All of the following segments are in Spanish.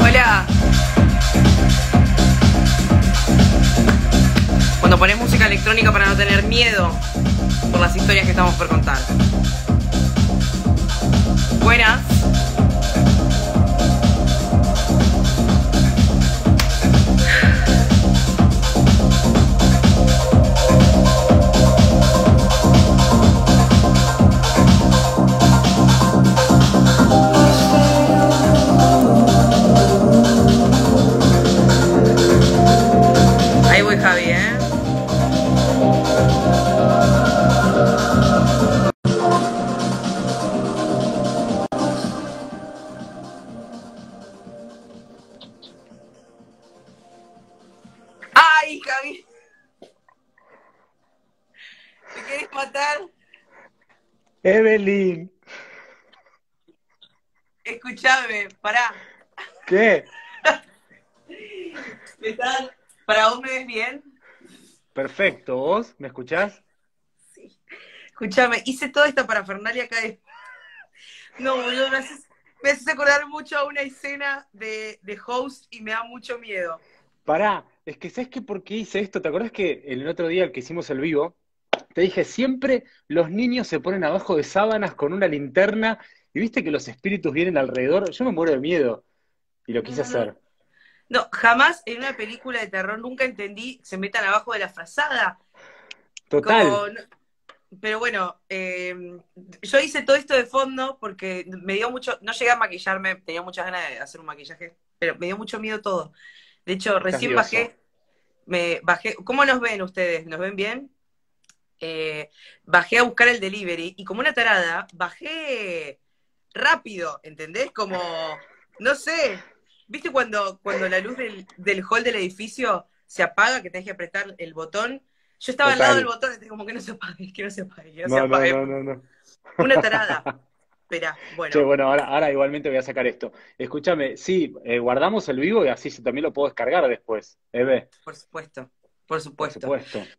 Hola. Cuando pones música electrónica para no tener miedo por las historias que estamos por contar. Buenas. Evelyn, Escuchame, pará. ¿qué? ¿Me están- ¿Para vos me ves bien? Perfecto, ¿vos me escuchás? Escuchame, hice toda esta parafernalia acá de... No, boludo, me haces, me haces acordar mucho a una escena de, de Host y me da mucho miedo. Pará, es que ¿sabes qué por qué hice esto? ¿Te acordás que el otro día el que hicimos el vivo, te dije, siempre los niños se ponen abajo de sábanas con una linterna y viste que los espíritus vienen alrededor? Yo me muero de miedo y lo quise No, no, no. hacer. No, jamás en una película de terror nunca entendí se metan abajo de la frazada. Total. Como, no- pero bueno, eh, yo hice todo esto de fondo porque me dio mucho, no llegué a maquillarme, tenía muchas ganas de hacer un maquillaje, pero me dio mucho miedo todo. De hecho, recién bajé, me bajé, ¿cómo nos ven ustedes? ¿Nos ven bien? Eh, bajé a buscar el delivery y como una tarada, bajé rápido, ¿entendés? Como, no sé, ¿viste cuando, cuando la luz del, del hall del edificio se apaga, que tenés que apretar el botón? Yo estaba Total. al lado del botón, como que no se apague, que no se apague, que no, se No, apague. no, no, no. Una tarada. Espera, bueno, Che, bueno, ahora, ahora igualmente voy a sacar esto. Escúchame, sí, eh, guardamos el vivo y así también lo puedo descargar después. Eve, por supuesto, por por supuesto. supuesto.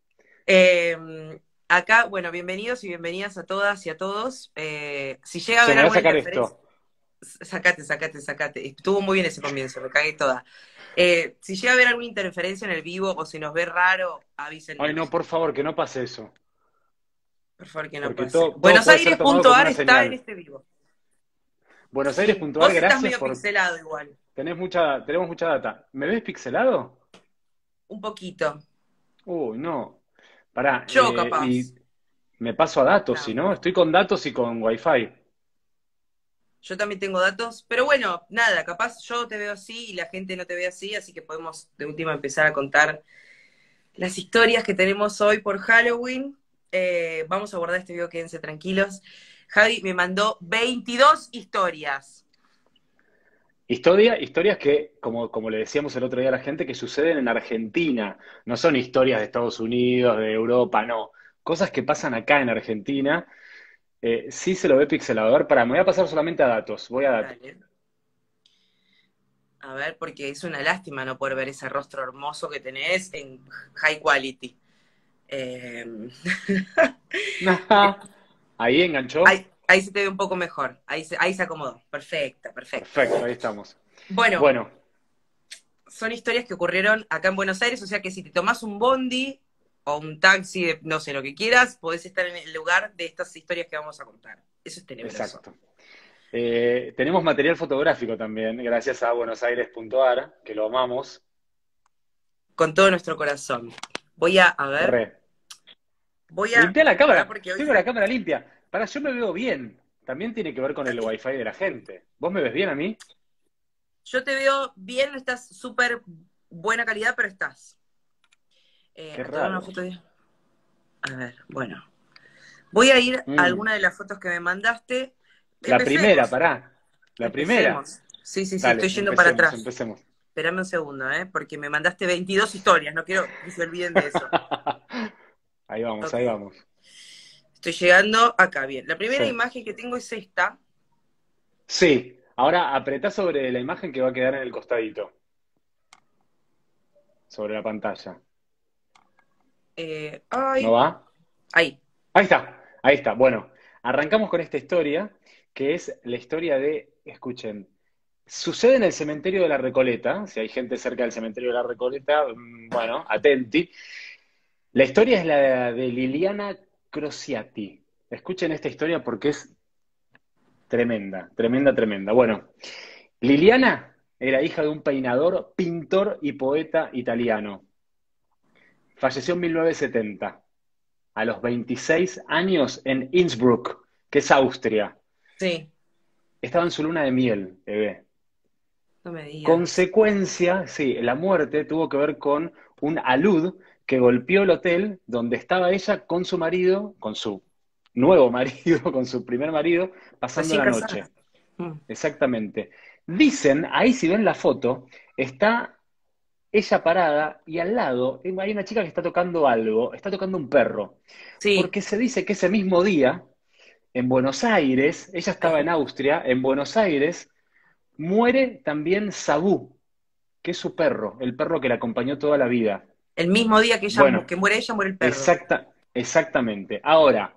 Eh, acá, bueno, bienvenidos y bienvenidas a todas y a todos. Eh, si llega a haber alguna sacar esto. sacate, sacate, sacate. Estuvo muy bien ese comienzo, me cagué toda. Eh, si llega a haber alguna interferencia en el vivo o si nos ve raro, avísenme. Ay, no, por favor, que no pase eso. Por favor, que no porque pase. todo- todo Buenos puede ser tomado como Aires.ar una está señal. en este vivo. Buenos Vos Aires.ar, estás gracias medio por... pixelado igual. Tenés mucha, tenemos mucha data. ¿Me ves pixelado? Un poquito. Uy, no. Pará. Yo, eh, capaz. y me paso a datos, si no, estoy con datos y con wifi. Yo también tengo datos, pero bueno, nada, capaz yo te veo así y la gente no te ve así, así que podemos de última empezar a contar las historias que tenemos hoy por Halloween. Eh, vamos a guardar este video, quédense tranquilos. Javi me mandó 22 historias. Historia, historias que, como, como le decíamos el otro día a la gente, que suceden en Argentina. No son historias de Estados Unidos, de Europa, no. Cosas que pasan acá en Argentina. Eh, sí se lo ve pixelado. A ver, pará, me voy a pasar solamente a datos. Voy a datos. Dale. A ver, porque es una lástima no poder ver ese rostro hermoso que tenés en high quality. Eh, Ahí enganchó. ahí, ahí se te ve un poco mejor. Ahí se, ahí se acomodó. Perfecta, perfecto. Perfecto, ahí estamos. Bueno, Bueno, son historias que ocurrieron acá en Buenos Aires, o sea que si te tomás un bondi o un taxi, de, no sé, lo que quieras, podés estar en el lugar de estas historias que vamos a contar. Eso es tenebroso. exacto. Eh, tenemos material fotográfico también, gracias a buenosaires.ar, que lo amamos. Con todo nuestro corazón. Voy a, a ver, Re. voy a... Limpia la cámara. Pará, porque hoy- Tengo la cámara limpia. Para, yo me veo bien. También tiene que ver con el wifi de la gente. ¿Vos me ves bien a mí? Yo te veo bien, estás súper buena calidad, pero estás. Eh, Qué raro. de- A ver, bueno. Voy a ir Mm. a alguna de las fotos que me mandaste. La Empecemos. primera, pará. La primera. Empecemos. Sí, sí, sí, Dale, estoy yendo para atrás. Empecemos. Espérame un segundo, ¿eh? Porque me mandaste 22 historias, no quiero que se olviden de eso. Ahí vamos, ahí vamos. Estoy llegando acá, bien. La primera Sí. imagen que tengo es esta. Sí. Ahora apretá sobre la imagen que va a quedar en el costadito. Sobre la pantalla. Eh, ay, ¿No va? ahí. Ahí está, ahí está. Bueno, arrancamos con esta historia, que es la historia de, escuchen, sucede en el cementerio de la Recoleta, si hay gente cerca del cementerio de la Recoleta, mm, bueno, atenti. La historia es la de Liliana Crociati. Escuchen esta historia porque es tremenda, tremenda, tremenda. Bueno, Liliana era hija de un peinador, pintor y poeta italiano. Falleció en 1970, a los 26 años en Innsbruck, que es Austria. Sí. Estaba en su luna de miel, bebé. No me digas. Consecuencia, sí, la muerte tuvo que ver con un alud que golpeó el hotel donde estaba ella con su marido, con su nuevo marido, con su primer marido, pasando la noche. Mm. Exactamente. Dicen, ahí si ven la foto, está ella parada y al lado hay una chica que está tocando algo, está tocando un perro. Sí, Porque se dice que ese mismo día, en Buenos Aires, ella estaba en Austria, en Buenos Aires, muere también Sabú, que es su perro, el perro que la acompañó toda la vida. El mismo día que ella Bueno. que muere ella, muere el perro. Exacta, exactamente. Ahora,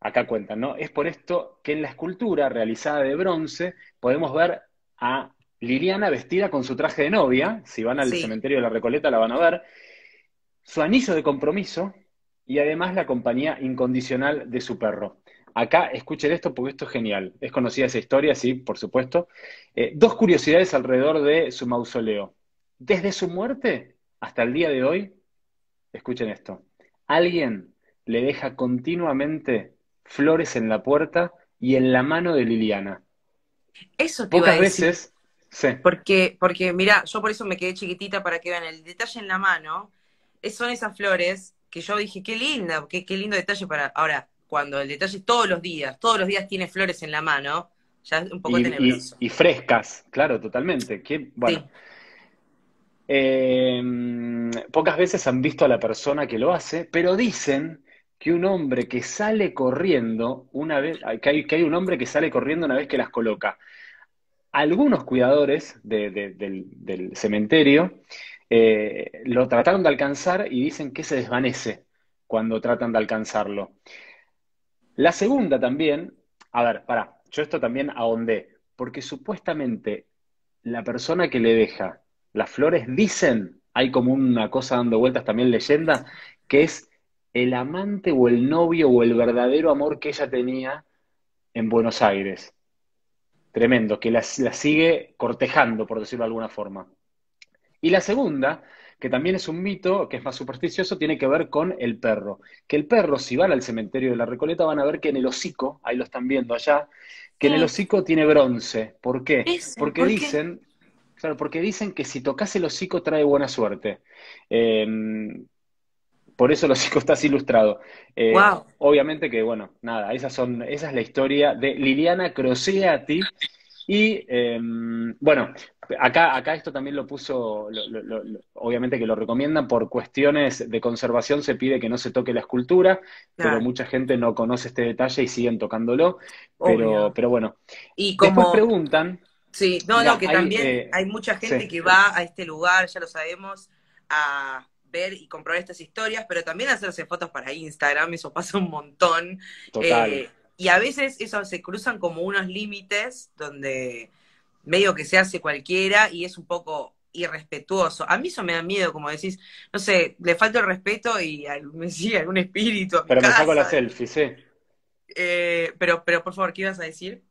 acá cuentan, ¿no? Es por esto que en la escultura realizada de bronce podemos ver a Liliana vestida con su traje de novia, si van al Sí. cementerio de la Recoleta la van a ver, su anillo de compromiso y además la compañía incondicional de su perro. Acá escuchen esto porque esto es genial. Es conocida esa historia, sí, por supuesto. Eh, dos curiosidades alrededor de su mausoleo. Desde su muerte hasta el día de hoy, escuchen esto, alguien le deja continuamente flores en la puerta y en la mano de Liliana. Eso te iba a Pocas decir. veces, sí, Porque, porque mira, yo por eso me quedé chiquitita para que vean el detalle en la mano. es- Son esas flores que yo dije, qué linda, qué, qué lindo detalle para. Ahora, cuando el detalle todos los días, todos los días tiene flores en la mano, ya es un poco y, tenebroso. y frescas, claro, totalmente. Que, bueno, Sí. Eh, pocas veces han visto a la persona que lo hace, pero dicen que un hombre que sale corriendo una vez, que hay, que hay un hombre que sale corriendo una vez que las coloca. Algunos cuidadores de- de- del, del cementerio eh, lo trataron de alcanzar y dicen que se desvanece cuando tratan de alcanzarlo. La segunda también, a ver, pará, yo esto también ahondé, porque supuestamente la persona que le deja las flores dicen, hay como una cosa dando vueltas también leyenda, que es el amante o el novio o el verdadero amor que ella tenía en Buenos Aires. Tremendo, que la, la sigue cortejando, por decirlo de alguna forma. Y la segunda, que también es un mito, que es más supersticioso, tiene que ver con el perro. Que el perro, si van al cementerio de la Recoleta, van a ver que en el hocico, ahí lo están viendo allá, que en el hocico tiene bronce. ¿Por qué? Porque dicen, claro, porque dicen que si tocas el hocico trae buena suerte. Eh, por eso el hocico está así ilustrado. Eh, Wow. Obviamente que, bueno, nada, esas son, esa es la historia de Liliana Crociati. Y eh, bueno, acá, acá esto también lo puso, lo- lo- lo- lo- obviamente que lo recomiendan por cuestiones de conservación, se pide que no se toque la escultura, pero mucha gente no conoce este detalle y siguen tocándolo. Pero, Obvio. pero bueno, Y después como, preguntan, sí, no, no, que hay, también eh, hay mucha gente sí. que va a este lugar, ya lo sabemos, a ver y comprobar estas historias, pero también a hacerse fotos para Instagram, eso pasa un montón. total. Eh, y a veces eso se cruzan como unos límites donde medio que se hace cualquiera y es un poco irrespetuoso. A mí eso me da miedo, como decís, no sé, le falta el respeto y me sigue algún espíritu a mi Pero me saco la selfie, sí. Eh, pero, pero por favor, ¿qué ibas a decir?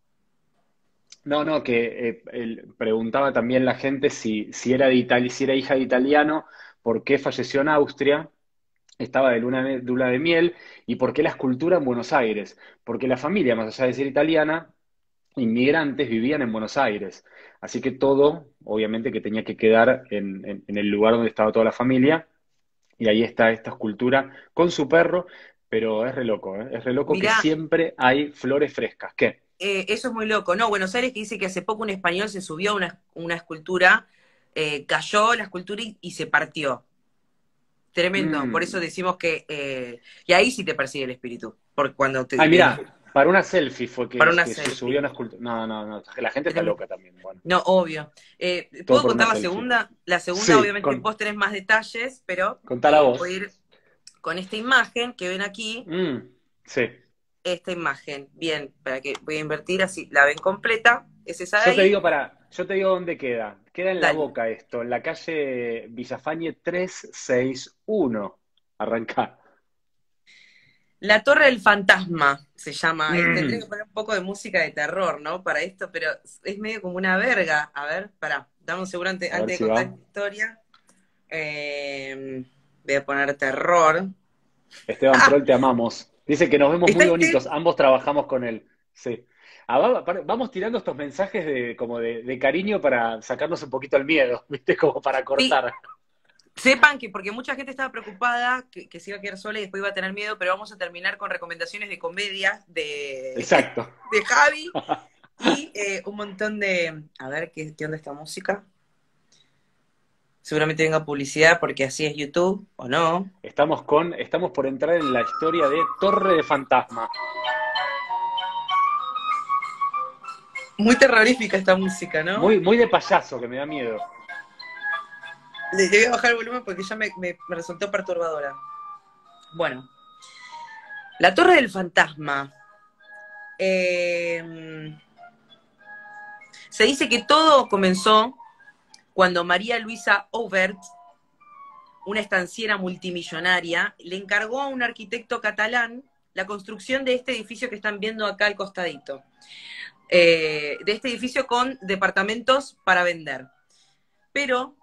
No, no, que eh, preguntaba también la gente si, si era de Itali- si era hija de italiano, por qué falleció en Austria, estaba de luna de, luna de miel, y por qué la escultura en Buenos Aires. Porque la familia, más allá de ser italiana, inmigrantes vivían en Buenos Aires. Así que todo, obviamente, que tenía que quedar en, en- en el lugar donde estaba toda la familia, y ahí está esta escultura con su perro, pero es re loco, ¿eh? Es re loco que siempre hay flores frescas. ¿Qué? Eh, eso es muy loco. No, Buenos Aires que dice que hace poco un español se subió a una, una escultura, eh, cayó la escultura y, y se partió. Tremendo. Mm. Por eso decimos que. eh, y ahí sí te persigue el espíritu. Porque cuando te. Ay, mira, para una selfie fue que, Para una que se subió una escultura. No, no, no, la gente está loca también. Bueno, No, obvio. Eh, ¿Puedo contar la selfie. segunda? La segunda, Sí, obviamente, con- vos tenés más detalles, pero contala vos. voy a ir con esta imagen que ven aquí. Mm, sí. Esta imagen. Bien, para que voy a invertir así. La ven completa. Es esa de Yo te digo para, yo te digo dónde queda. Queda en la boca esto, en la calle Villafañe 361. Arrancá. La Torre del Fantasma se llama. Mm. Tendría que poner un poco de música de terror, ¿no? Para esto, pero es medio como una verga. A ver, pará, dame un segundo antes, si de contar va. esta historia. Eh, voy a poner terror. Esteban Prol, te amamos. Dice que nos vemos ¿Está muy este? bonitos. Ambos trabajamos con él. Sí. Ah, vamos tirando estos mensajes de, como de, de cariño para sacarnos un poquito el miedo, ¿viste? Como para cortar. Sepan que, porque mucha gente estaba preocupada que, que se iba a quedar sola y después iba a tener miedo, pero vamos a terminar con recomendaciones de comedia de, Exacto. de Javi y eh, un montón de. A ver, ¿qué, ¿qué onda esta música? Seguramente venga publicidad porque así es YouTube, ¿o no? Estamos con, estamos por entrar en la historia de Torre de Fantasma. Muy terrorífica esta música, ¿no? Muy, muy de payaso, que me da miedo. Le, le voy a bajar el volumen porque ya me, me- me resultó perturbadora. Bueno. La Torre del Fantasma. Eh, se dice que todo comenzó cuando María Luisa Aubert, una estanciera multimillonaria, le encargó a un arquitecto catalán la construcción de este edificio que están viendo acá al costadito. Eh, de este edificio con departamentos para vender. Pero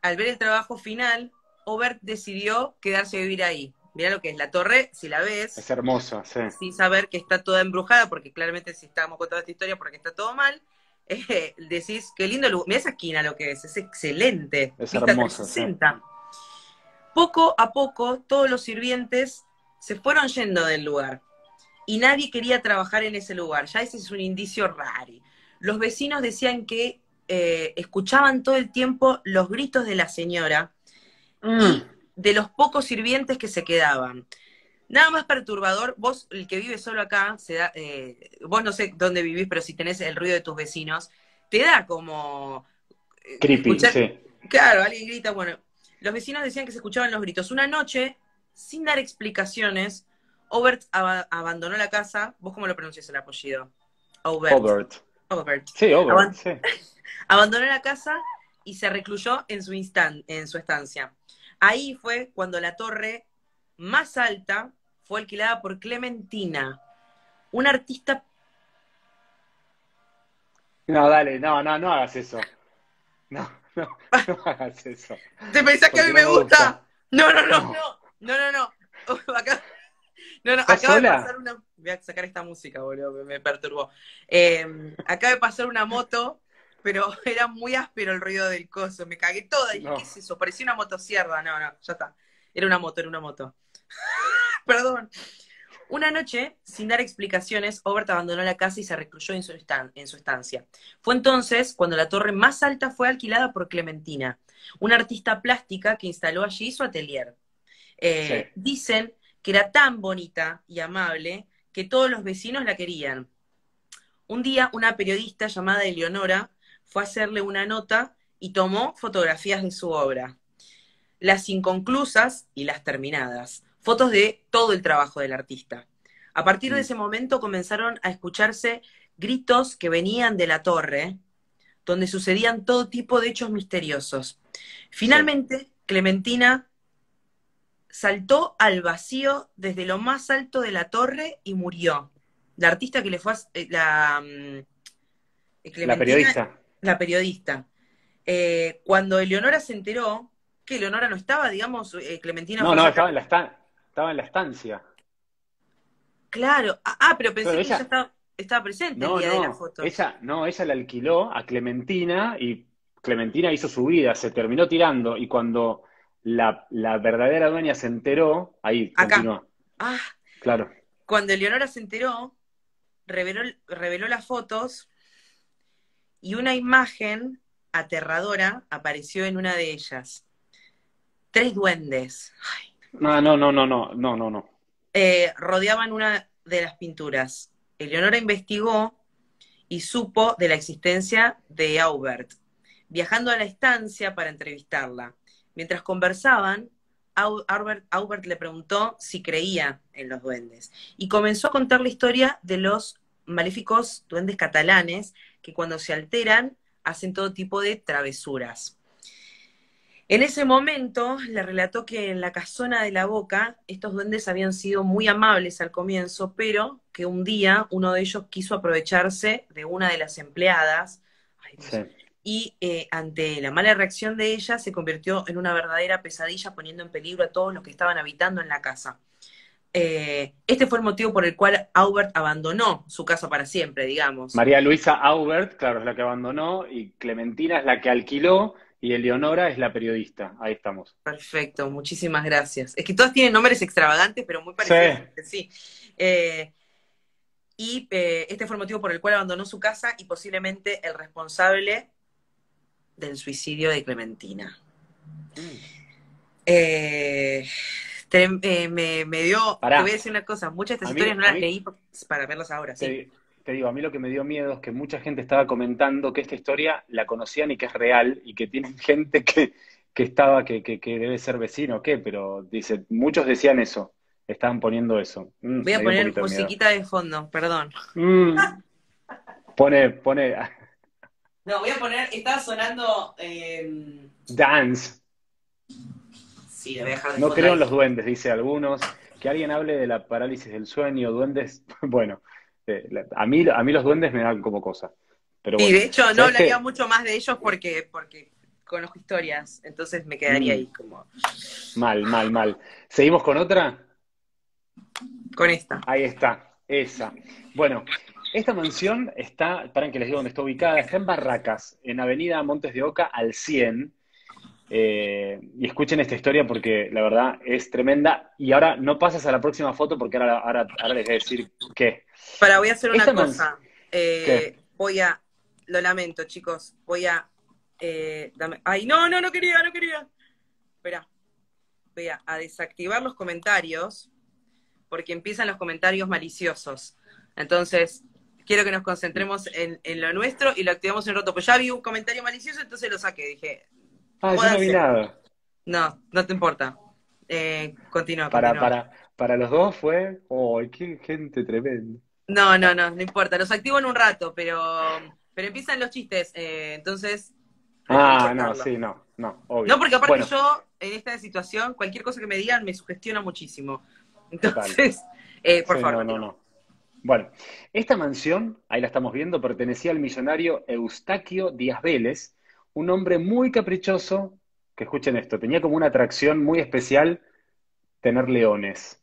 al ver el trabajo final, Obert decidió quedarse a vivir ahí. Mirá lo que es la torre, si la ves, Es hermosa, sí. sin saber que está toda embrujada, porque claramente si estábamos contando esta historia porque está todo mal, eh, decís, qué lindo lugar. Mirá esa esquina lo que es, es excelente. Es Vista hermoso, 360. Poco a poco, todos los sirvientes se fueron yendo del lugar y nadie quería trabajar en ese lugar. Ya ese es un indicio raro. Los vecinos decían que eh, escuchaban todo el tiempo los gritos de la señora y de los pocos sirvientes que se quedaban. Nada más perturbador, vos, el que vive solo acá, se da, eh, vos no sé dónde vivís, pero si tenés el ruido de tus vecinos, te da como... eh, Creepy, escuchar- sí. Claro, alguien grita, bueno, los vecinos decían que se escuchaban los gritos. Una noche, sin dar explicaciones, Obert aba- abandonó la casa. ¿Vos cómo lo pronuncias el apellido? Obert. Obert. Obert. Sí, Obert, sí. Abandonó la casa y se recluyó en su, instan- en su estancia. Ahí fue cuando la torre más alta fue alquilada por Clementina, una artista. No, dale, no, no, no hagas eso. No, no, no hagas eso. ¿Te pensás que a mí me no me gusta? gusta. No, no, no, No. no, no, no, no. Acá- no, no, ¿Estás acaba de pasar una. Voy a sacar esta música, boludo, me, me perturbó. Eh, acaba de pasar una moto, pero era muy áspero el ruido del coso. Me cagué toda. Y No. ¿qué es eso? Parecía una motosierra. No, no, ya está. Era una moto, era una moto. Perdón. Una noche, sin dar explicaciones, Obert abandonó la casa y se recluyó en su, estan- en su estancia. Fue entonces cuando la torre más alta fue alquilada por Clementina, una artista plástica que instaló allí su atelier. Eh, Sí. Dicen que era tan bonita y amable que todos los vecinos la querían. Un día, una periodista llamada Eleonora fue a hacerle una nota y tomó fotografías de su obra. Las inconclusas y las terminadas. Fotos de todo el trabajo del artista. A partir de Mm. ese momento comenzaron a escucharse gritos que venían de la torre, donde sucedían todo tipo de hechos misteriosos. Finalmente, Clementina saltó al vacío desde lo más alto de la torre y murió. La artista que le fue a, eh, la, mm, eh, La periodista. La periodista. Eh, cuando Eleonora se enteró que Eleonora no estaba, digamos, eh, Clementina No, no, estaba la, esta- estaba en la estancia. Claro. Ah, ah, pero pensé Pero que ella- ella estaba, estaba presente No, el día de la no, foto. ella, no, ella la alquiló a Clementina y Clementina hizo su vida, se terminó tirando y cuando la, la verdadera dueña se enteró, ahí Acá. continuó, Ah, claro. cuando Eleonora se enteró, reveló, reveló las fotos y una imagen aterradora apareció en una de ellas. Tres duendes ay, No, no, no, no, no, no, no, no. eh, rodeaban una de las pinturas. Eleonora investigó y supo de la existencia de Aubert, viajando a la estancia para entrevistarla. Mientras conversaban, Au- Aubert, Aubert le preguntó si creía en los duendes y comenzó a contar la historia de los maléficos duendes catalanes que cuando se alteran hacen todo tipo de travesuras. En ese momento le relató que en la casona de la boca estos duendes habían sido muy amables al comienzo, pero que un día uno de ellos quiso aprovecharse de una de las empleadas y eh, ante la mala reacción de ella se convirtió en una verdadera pesadilla poniendo en peligro a todos los que estaban habitando en la casa. Eh, este fue el motivo por el cual Aubert abandonó su casa para siempre, digamos. María Luisa Aubert, claro, es la que abandonó, y Clementina es la que alquiló, y Eleonora es la periodista. Ahí estamos. Perfecto, muchísimas gracias. Es que todas tienen nombres extravagantes, pero muy parecidos. Sí. Eh, y eh, este fue el motivo por el cual abandonó su casa y posiblemente el responsable del suicidio de Clementina. Mm. Eh, me, dio. te voy a decir una cosa: muchas de estas historias no las leí para verlas ahora. Sí te digo, a mí lo que me dio miedo es que mucha gente estaba comentando que esta historia la conocían y que es real y que tienen gente que, estaba, que, que, debe ser vecino o qué, pero dice, muchos decían eso, estaban poniendo eso. Mm, Voy a poner musiquita de, fondo, perdón. Mm. Pone, pone. No, voy a poner, estaba sonando... Em, Dance. Sí, la voy a dejar de No creo en los duendes, dice algunos. Que alguien hable de la parálisis del sueño, duendes, bueno, a, mí, a mí los duendes me dan como cosa. Pero y de hecho no hablaría mucho más de ellos porque, porque conozco historias, entonces me quedaría mm. ahí como... Mal, mal, mal. ¿Seguimos con otra? Con esta. Ahí está, esa. Bueno, esta mansión está, para que les diga dónde está ubicada, está en Barracas, en Avenida Montes de Oca al 100. Eh, y escuchen esta historia porque la verdad es tremenda. Y ahora no pasas a la próxima foto porque ahora, ahora, ahora les voy a decir qué. Para, voy a hacer una cosa. Eh, voy a, lo lamento, chicos, voy a, eh, ay, no, no, no quería, no quería. Espera, voy a, desactivar los comentarios porque empiezan los comentarios maliciosos. Entonces, quiero que nos concentremos en, lo nuestro y lo activamos en roto. Pues ya vi un comentario malicioso, entonces lo saqué. Dije, ah, yo no vi nada. No, no te importa. Eh, continúa. Para, para, para los dos fue, oh, qué gente tremenda. No, no, no, no importa. Los activo en un rato, pero, pero empiezan los chistes, eh, entonces. Ah, no, sí, no, no, obvio. No, porque aparte yo, en esta situación, cualquier cosa que me digan me sugestiona muchísimo. Entonces, eh, por favor. No, no, no. Bueno, esta mansión, ahí la estamos viendo, pertenecía al millonario Eustaquio Díaz Vélez, un hombre muy caprichoso, que escuchen esto, tenía como una atracción muy especial tener leones.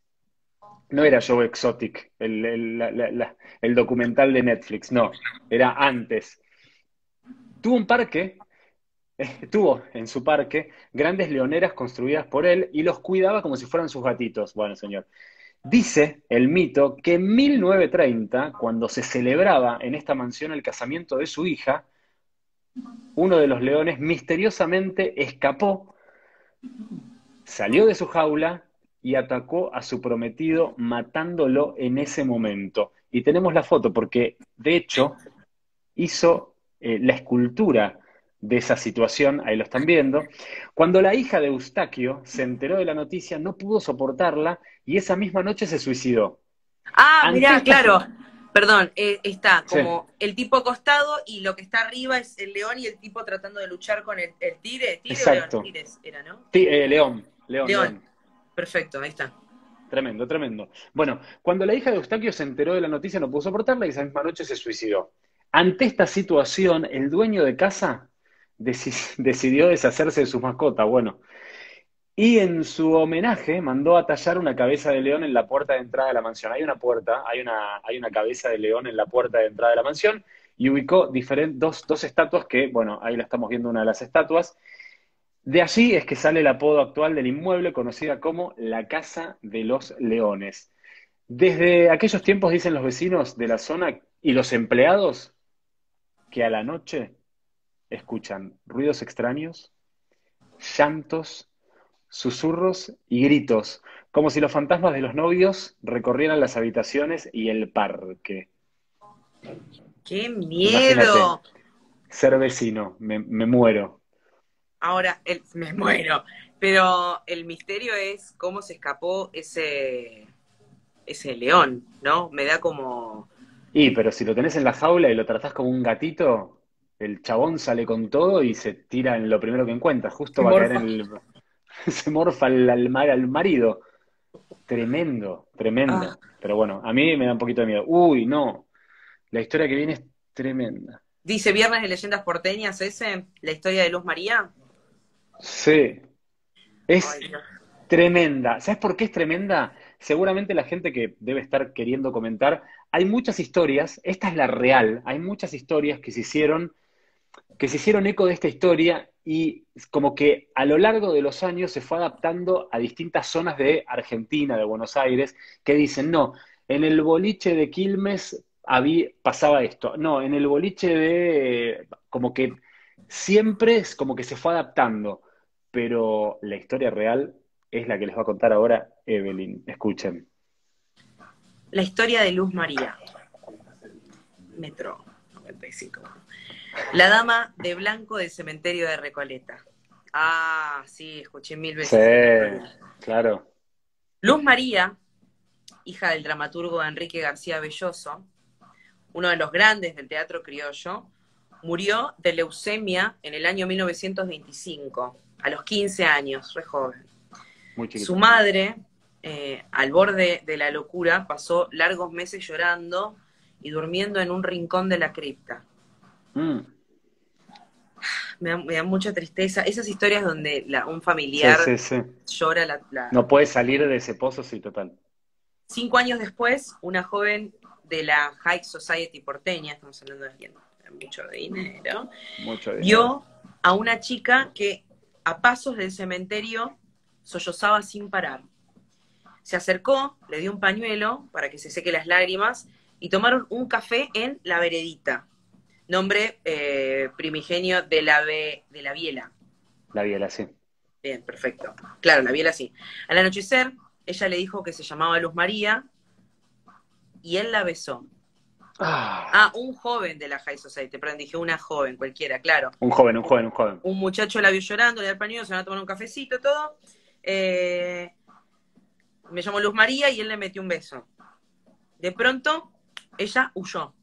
No era Joe Exotic, el, documental de Netflix, no, era antes. Tuvo un parque, tuvo en su parque grandes leoneras construidas por él y los cuidaba como si fueran sus gatitos. Bueno, señor. Dice el mito que en 1930, cuando se celebraba en esta mansión el casamiento de su hija, uno de los leones misteriosamente escapó, salió de su jaula y atacó a su prometido matándolo en ese momento. Y tenemos la foto porque, de hecho, hizo eh, la escultura de esa situación, ahí lo están viendo. Cuando la hija de Eustaquio se enteró de la noticia, no pudo soportarla y esa misma noche se suicidó. Ah, mirá, claro. Perdón, eh, está como el tipo acostado y lo que está arriba es el león y el tipo tratando de luchar con el, el tigre. ¿Tigre Exacto. león? era, ¿no? Eh, león, león. león. Perfecto, ahí está. Tremendo, tremendo. Bueno, cuando la hija de Eustaquio se enteró de la noticia no pudo soportarla y esa misma noche se suicidó. Ante esta situación, el dueño de casa decidió deshacerse de su mascota, bueno, y en su homenaje mandó a tallar una cabeza de león en la puerta de entrada de la mansión. Hay una puerta, hay una, hay una cabeza de león en la puerta de entrada de la mansión y ubicó dos, dos estatuas que, bueno, ahí la estamos viendo una de las estatuas, de allí es que sale el apodo actual del inmueble, conocida como la Casa de los Leones. Desde aquellos tiempos dicen los vecinos de la zona y los empleados que a la noche escuchan ruidos extraños, llantos, susurros y gritos, como si los fantasmas de los novios recorrieran las habitaciones y el parque. ¡Qué miedo! ser vecino, me muero. Ahora, el, me muero. Pero el misterio es cómo se escapó ese, ese león, ¿no? Me da como... Y, pero si lo tenés en la jaula y lo tratás como un gatito... el chabón sale con todo y se tira en lo primero que encuentra, justo va a caer en el... se morfa al, al, al marido. Tremendo, tremendo. Ah. Pero bueno, a mí me da un poquito de miedo. Uy, no. La historia que viene es tremenda. Dice Viernes de Leyendas Porteñas ese, la historia de Luz María. Sí. Es Ay, tremenda. ¿Sabes por qué es tremenda? Seguramente la gente que debe estar queriendo comentar, hay muchas historias, esta es la real, hay muchas historias que se hicieron, que se hicieron eco de esta historia y como que a lo largo de los años se fue adaptando a distintas zonas de Argentina, de Buenos Aires, que dicen, no, en el boliche de Quilmes había, pasaba esto, no, en el boliche de, como que siempre es como que se fue adaptando, pero la historia real es la que les va a contar ahora Evelyn. Escuchen. La historia de Luz María. Metro 95. La dama de blanco del cementerio de Recoleta. Ah, sí, escuché mil Sí, veces. claro. Luz María, hija del dramaturgo Enrique García Belloso, uno de los grandes del teatro criollo, murió de leucemia en el año 1925, a los 15 años, re joven. Muy. Su madre, eh, al borde de la locura, pasó largos meses llorando y durmiendo en un rincón de la cripta. Mm, Me da, me da mucha tristeza. Esas historias donde la- un familiar sí, sí. llora la, la- No puede salir de ese pozo, sí, total. Cinco años después, una joven de la High Society porteña, estamos hablando de alguien mucho dinero, Mucho dinero. vio a una chica que a pasos del cementerio sollozaba sin parar. Se acercó, le dio un pañuelo para que se seque las lágrimas y tomaron un café en La Veredita, nombre eh, primigenio de la, de la Biela. La biela, sí. Bien, perfecto. Claro, la Biela sí. Al anochecer, ella le dijo que se llamaba Luz María y él la besó. Ah, Ah, un joven de la High Society, perdón, dije una joven, cualquiera, claro. un joven, un joven, un joven. Un muchacho la vio llorando, le dio el pañuelo, se van a tomar un cafecito, todo. Eh, me llamó Luz María y él le metió un beso. De pronto, ella huyó.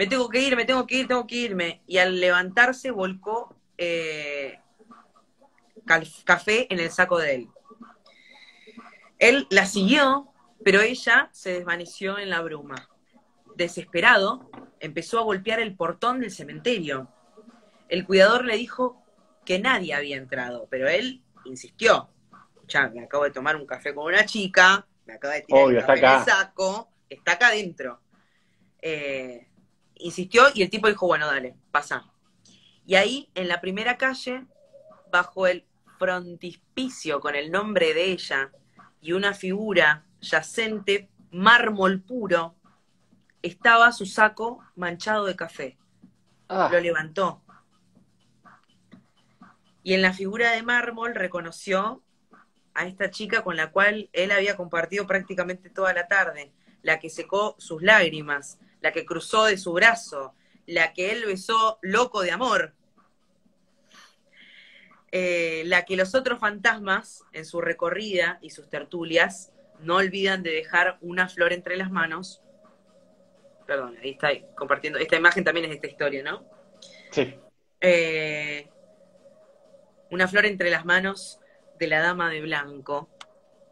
Me tengo que ir, me tengo que ir, tengo que irme. Y al levantarse, volcó eh, café en el saco de él. Él la siguió, pero ella se desvaneció en la bruma. Desesperado, empezó a golpear el portón del cementerio. El cuidador le dijo que nadie había entrado, pero él insistió. Ya, me acabo de tomar un café con una chica, me acaba de tirar Obvio, el café está en el saco, está acá adentro. Eh, insistió y el tipo dijo, bueno, dale, pasa. Y ahí, en la primera calle, bajo el frontispicio con el nombre de ella y una figura yacente, mármol puro, estaba su saco manchado de café Ah, lo levantó. Y en la figura de mármol reconoció a esta chica con la cual él había compartido prácticamente toda la tarde, la que secó sus lágrimas, la que cruzó de su brazo, la que él besó loco de amor, Eh, la que los otros fantasmas en su recorrida y sus tertulias no olvidan de dejar una flor entre las manos. Perdón, ahí está compartiendo. Esta imagen también es de esta historia, ¿no? sí. Eh, una flor entre las manos de la dama de blanco.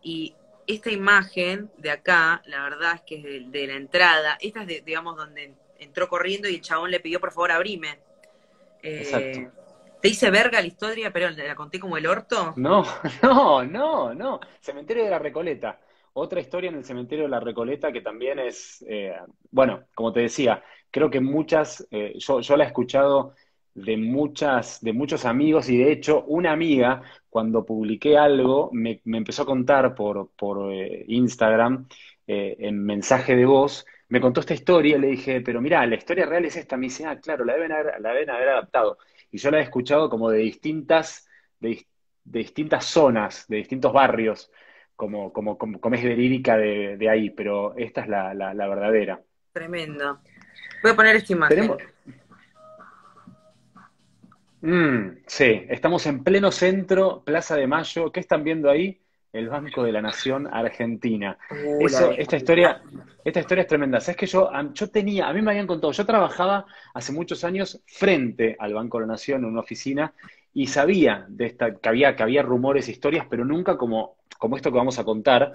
Y esta imagen de acá, la verdad es que es de, de la entrada. Esta es, de, digamos, donde entró corriendo y el chabón le pidió, por favor, abrime. Eh, Exacto. Te hice verga la historia, pero la conté como el orto. No, no, no, no. Cementerio de la Recoleta. Otra historia en el cementerio de la Recoleta que también es, eh, bueno, como te decía, creo que muchas, eh, yo, yo la he escuchado de muchas, de muchos amigos y de hecho una amiga cuando publiqué algo me, me empezó a contar por, por eh, Instagram eh, en mensaje de voz, me contó esta historia y le dije, pero mira, la historia real es esta. Me dice, ah, claro, la deben haber, la deben haber adaptado. Y yo la he escuchado como de distintas, de, de distintas zonas, de distintos barrios, como, como, como, como es verídica de, de ahí, pero esta es la, la, la verdadera. Tremendo. Voy a poner esta imagen. Tenemos- Mm, sí, estamos en pleno centro, Plaza de Mayo. ¿Qué están viendo ahí? el Banco de la Nación Argentina. Eso, esta historia, esta historia es tremenda. Sabes que yo, yo tenía, a mí me habían contado, yo trabajaba hace muchos años frente al Banco de la Nación en una oficina y sabía de esta, que había, que había rumores, historias, pero nunca como, como esto que vamos a contar,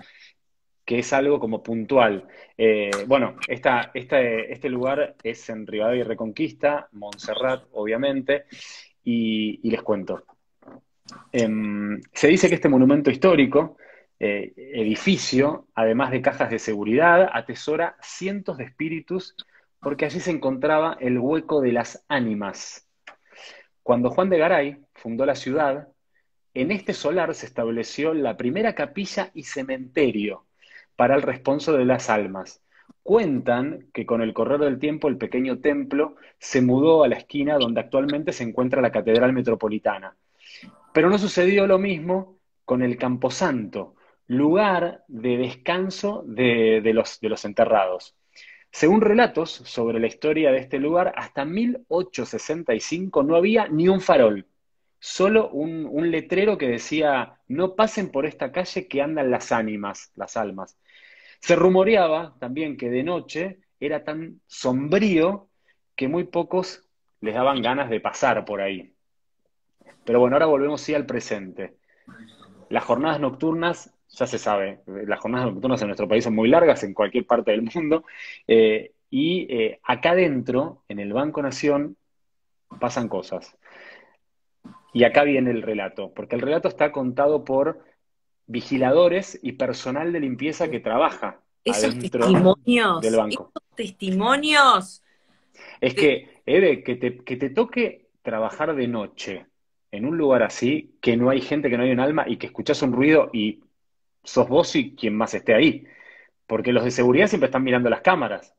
que es algo como puntual. Eh, bueno, esta, esta- este lugar es en Rivadavia y Reconquista, Montserrat, obviamente, y, les cuento. Em, se dice que este monumento histórico, eh, edificio, además de cajas de seguridad, atesora cientos de espíritus porque allí se encontraba el hueco de las ánimas. Cuando Juan de Garay fundó la ciudad, en este solar se estableció la primera capilla y cementerio para el responso de las almas. Cuentan que con el correr del tiempo el pequeño templo se mudó a la esquina donde actualmente se encuentra la Catedral Metropolitana. Pero no sucedió lo mismo con el Camposanto, lugar de descanso de, los, de los enterrados. Según relatos sobre la historia de este lugar, hasta 1865 no había ni un farol, solo un letrero que decía, no pasen por esta calle que andan las ánimas, las almas. Se rumoreaba también que de noche era tan sombrío que muy pocos les daban ganas de pasar por ahí. Pero bueno, ahora volvemos sí al presente. Las jornadas nocturnas, ya se sabe, las jornadas nocturnas en nuestro país son muy largas, en cualquier parte del mundo, eh, y eh, acá dentro, en el Banco Nación, pasan cosas. Y acá viene el relato, porque el relato está contado por vigiladores y personal de limpieza que trabaja Esos adentro testimonios, del banco. esos testimonios, Es que, Eve, que te, que te toque trabajar de noche en un lugar así, que no hay gente, que no hay un alma, y que escuchás un ruido y sos vos y quien más esté ahí. Porque los de seguridad siempre están mirando las cámaras.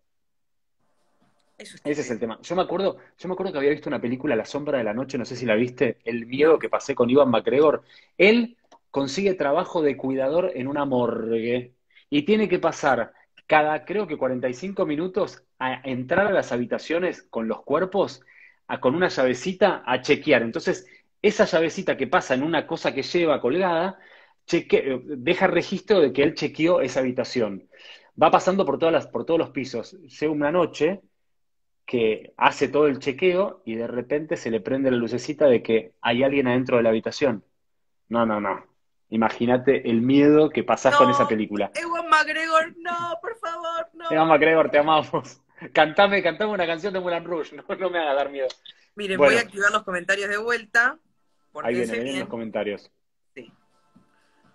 eso Ese es el tema. Yo me acuerdo, yo me acuerdo que había visto una película, La sombra de la noche, no sé si la viste, El miedo que pasé con Ivan McGregor. Él consigue trabajo de cuidador en una morgue y tiene que pasar cada, creo que 45 minutos a entrar a las habitaciones con los cuerpos, a- con una llavecita a chequear. Entonces, esa llavecita que pasa en una cosa que lleva colgada, cheque- deja registro de que él chequeó esa habitación. Va pasando por todas las, por todos los pisos. Llega una noche que hace todo el chequeo y de repente se le prende la lucecita de que hay alguien adentro de la habitación. No, no, no. Imagínate el miedo que pasás con No. esa película. Ewan McGregor, no, por favor, no. Evan McGregor, te amamos. Cantame, cantame una canción de Moulin Rouge, no, no me hagas dar miedo. Miren, Bueno. voy a activar los comentarios de vuelta. Porque Ahí vienen bien. los comentarios. Sí.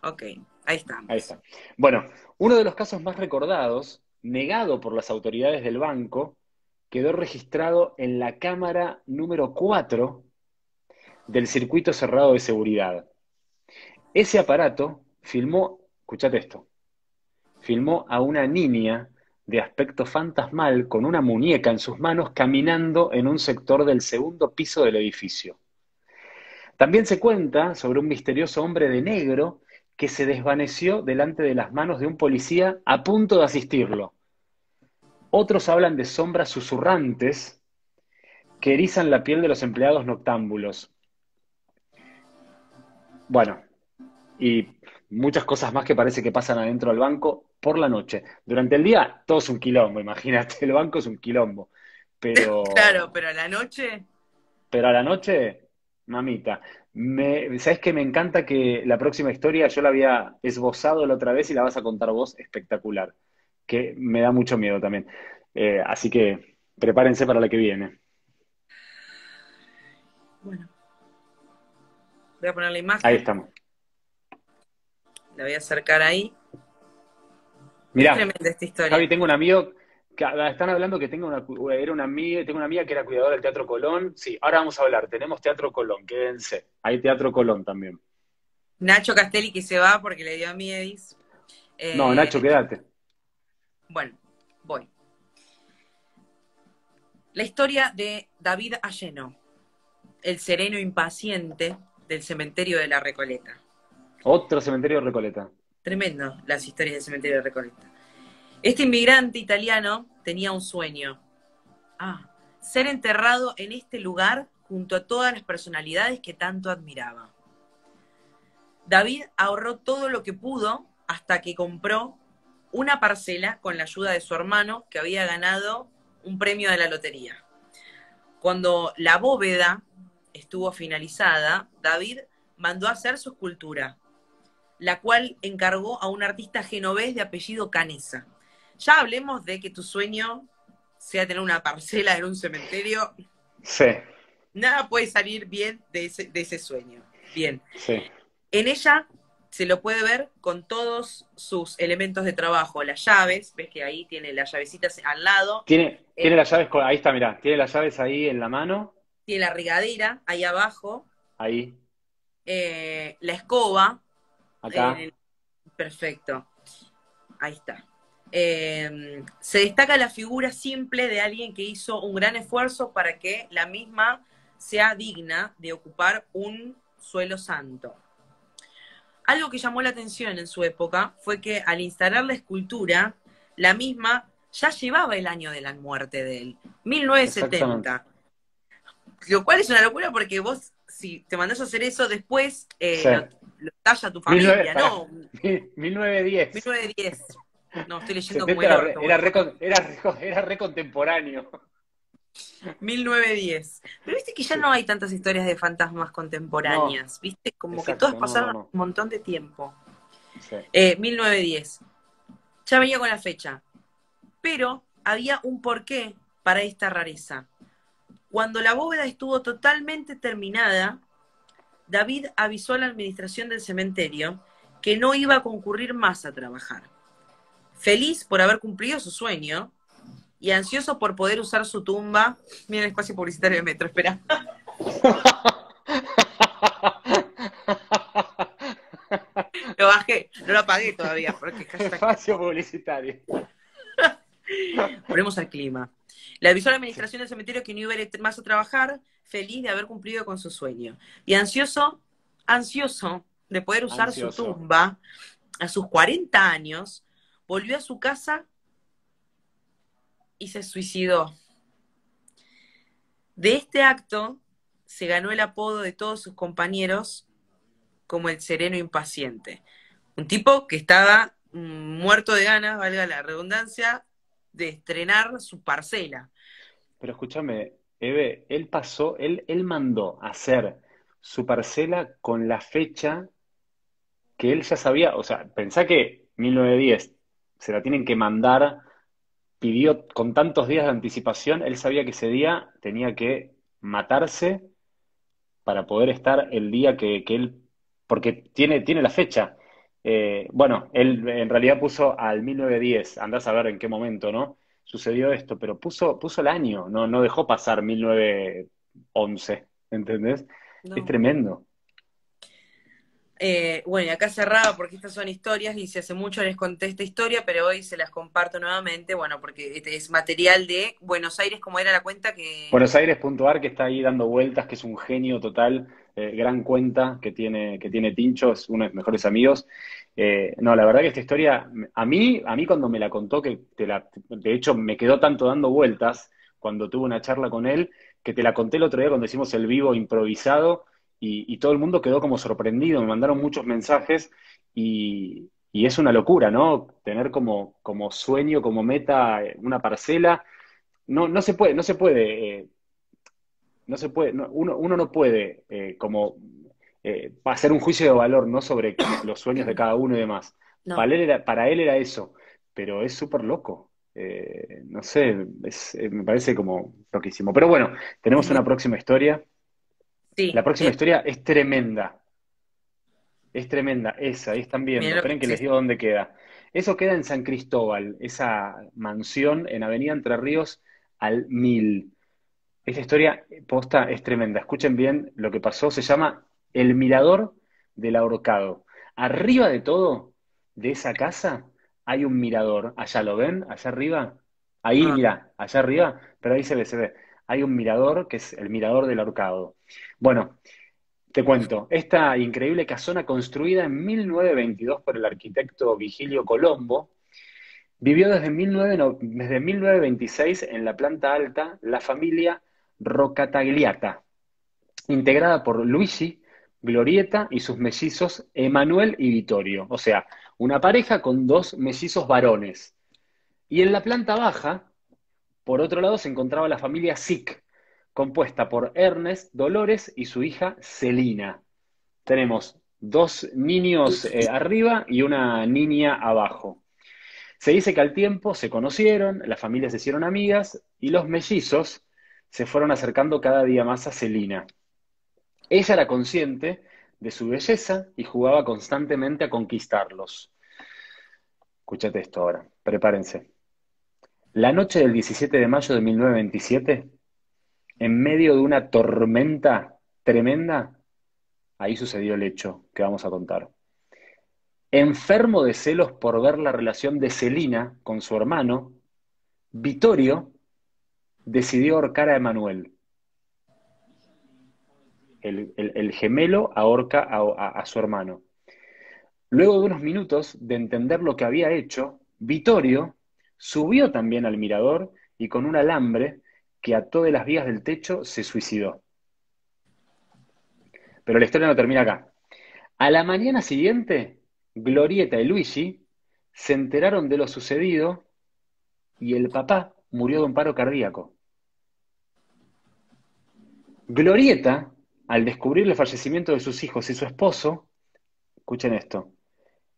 Ok, ahí estamos. Ahí está. Bueno, uno de los casos más recordados, negado por las autoridades del banco, quedó registrado en la cámara número 4 del circuito cerrado de seguridad. Ese aparato filmó, escuchate esto, filmó a una niña de aspecto fantasmal con una muñeca en sus manos caminando en un sector del segundo piso del edificio. También se cuenta sobre un misterioso hombre de negro que se desvaneció delante de las manos de un policía a punto de asistirlo. Otros hablan de sombras susurrantes que erizan la piel de los empleados noctámbulos. Bueno, y muchas cosas más que parece que pasan adentro del banco por la noche. Durante el día todo es un quilombo, imagínate, el banco es un quilombo. Pero, Claro, pero a la noche. pero a la noche, mamita. Me, ¿sabes que me encanta que la próxima historia yo la había esbozado la otra vez y la vas a contar vos? Espectacular. Que me da mucho miedo también. Eh, así que prepárense para la que viene. Bueno. Voy a poner la imagen. Ahí estamos. La voy a acercar ahí. Mirá, Es tremenda esta historia. Javi, tengo un amigo que ah, están hablando que tengo una, era una amiga, tengo una amiga que era cuidadora del Teatro Colón. Sí, ahora vamos a hablar. Tenemos Teatro Colón, quédense. Hay Teatro Colón también. Nacho Castelli que se va porque le dio a Miedis. Eh, No, Nacho, quédate. Bueno, voy. La historia de David Alleno, el sereno impaciente del cementerio de la Recoleta. Otro cementerio de Recoleta. Tremendo las historias del cementerio de Recoleta. Este inmigrante italiano tenía un sueño. Ah, ser enterrado en este lugar junto a todas las personalidades que tanto admiraba. David ahorró todo lo que pudo hasta que compró una parcela con la ayuda de su hermano que había ganado un premio de la lotería. Cuando la bóveda estuvo finalizada, David mandó a hacer su escultura, la cual encargó a un artista genovés de apellido Canesa. Ya hablemos de que tu sueño sea tener una parcela en un cementerio. Sí. Nada puede salir bien de ese, de ese sueño. Bien. Sí. En ella se lo puede ver con todos sus elementos de trabajo, las llaves, ves que ahí tiene las llavecitas al lado. Tiene, Eh, tiene las llaves, con- ahí está, mirá, tiene las llaves ahí en la mano, Tiene la regadera ahí abajo, ahí, eh, la escoba. Acá. el- Perfecto. Ahí está. Eh, se destaca la figura simple de alguien que hizo un gran esfuerzo para que la misma sea digna de ocupar un suelo santo. Algo que llamó la atención en su época fue que al instalar la escultura, la misma ya llevaba el año de la muerte de él, 1970. Lo cual es una locura porque vos, si te mandás a hacer eso después, eh, Sí. Lo talla tu familia, 19, ¿no? 1910. 1910. No, estoy leyendo como 70 el era, era, re era, re- era re contemporáneo. 1910. Pero viste que ya no hay tantas historias de fantasmas contemporáneas, viste, como que todas pasaron no, no. un montón de tiempo. Sí. Eh, 1910. Ya venía con la fecha. Pero había un porqué para esta rareza. Cuando la bóveda estuvo totalmente terminada, David avisó a la administración del cementerio que no iba a concurrir más a trabajar. Feliz por haber cumplido su sueño y ansioso por poder usar su tumba. Mira el espacio publicitario de Metro, espera. Lo bajé, no lo apagué todavía, porque Espacio publicitario. Ponemos al clima. Le avisó a la administración del cementerio que no iba a ir más a trabajar, feliz de haber cumplido con su sueño. Y ansioso, ansioso de poder usar su tumba a sus 40 años, volvió a su casa y se suicidó. De este acto se ganó el apodo de todos sus compañeros como el sereno impaciente. Un tipo que estaba mm, muerto de ganas, valga la redundancia, de estrenar su parcela. Pero escúchame, Eve, él pasó, él, él mandó hacer su parcela con la fecha que él ya sabía, o sea, pensá que 1910 se la tienen que mandar, pidió con tantos días de anticipación, él sabía que ese día tenía que matarse para poder estar el día que, que él, porque tiene, tiene la fecha. Eh, bueno, él en realidad puso al 1910, andás a ver en qué momento, ¿no? Sucedió esto, pero puso, puso el año, no, no dejó pasar 1911, ¿entendés? No. Es tremendo. Eh, bueno, y acá cerraba porque estas son historias y si hace mucho les conté esta historia, pero hoy se las comparto nuevamente, bueno, porque este es material de Buenos Aires, como era la cuenta que... Buenos Aires.ar que está ahí dando vueltas, que es un genio total, eh, gran cuenta que tiene, que tiene Tincho, es uno de mis mejores amigos. Eh, no, la verdad que esta historia, a mí, a mí cuando me la contó, que te la, de hecho me quedó tanto dando vueltas cuando tuve una charla con él, que te la conté el otro día cuando hicimos el vivo improvisado y, todo el mundo quedó como sorprendido, me mandaron muchos mensajes y, es una locura, ¿no? Tener como, como sueño, como meta eh, una parcela. No, no se puede, no se puede, no se puede, no- uno, uno no puede eh, como eh, hacer un juicio de valor, ¿no? Sobre los sueños de cada uno y demás. No. Para él era, para él era eso, pero es súper loco. Eh, no sé, es- me parece como loquísimo. Pero bueno, tenemos una próxima historia. Sí, La próxima historia es tremenda. Es tremenda, esa, ahí están viendo. Esperen que les digo dónde queda. Eso queda en San Cristóbal, esa mansión en Avenida Entre Ríos al Mil. Esta historia posta es tremenda. Escuchen bien lo que pasó. Se llama El Mirador del Ahorcado. Arriba de todo, de esa casa, hay un mirador. Allá lo ven, allá arriba. Ahí, Ah. mira, allá arriba, pero ahí se ve, se ve. Hay un mirador que es el Mirador del Ahorcado. Bueno, te cuento, esta increíble casona construida en 1922 por el arquitecto Vigilio Colombo, vivió desde, 19 no- desde 1926 en la planta alta la familia Rocatagliata, integrada por Luigi, Glorieta y sus mellizos Emanuel y Vittorio. O sea, una pareja con dos mellizos varones. Y en la planta baja, por otro lado, se encontraba la familia Sick, compuesta por Ernest, Dolores y su hija Celina. Tenemos dos niños eh, arriba y una niña abajo. Se dice que al tiempo se conocieron, las familias se hicieron amigas y los mellizos se fueron acercando cada día más a Celina. Ella era consciente de su belleza y jugaba constantemente a conquistarlos. Escúchate esto ahora, prepárense. La noche del 17 de mayo de 1927, en medio de una tormenta tremenda, ahí sucedió el hecho que vamos a contar. Enfermo de celos por ver la relación de Celina con su hermano, Vittorio decidió ahorcar a Emanuel. El, gemelo ahorca a, su hermano. Luego de unos minutos de entender lo que había hecho, Vittorio subió también al mirador y con un alambre que ató de las vías del techo se suicidó. Pero la historia no termina acá. A la mañana siguiente, Glorieta y Luigi se enteraron de lo sucedido y el papá murió de un paro cardíaco. Glorieta, al descubrir el fallecimiento de sus hijos y su esposo, escuchen esto,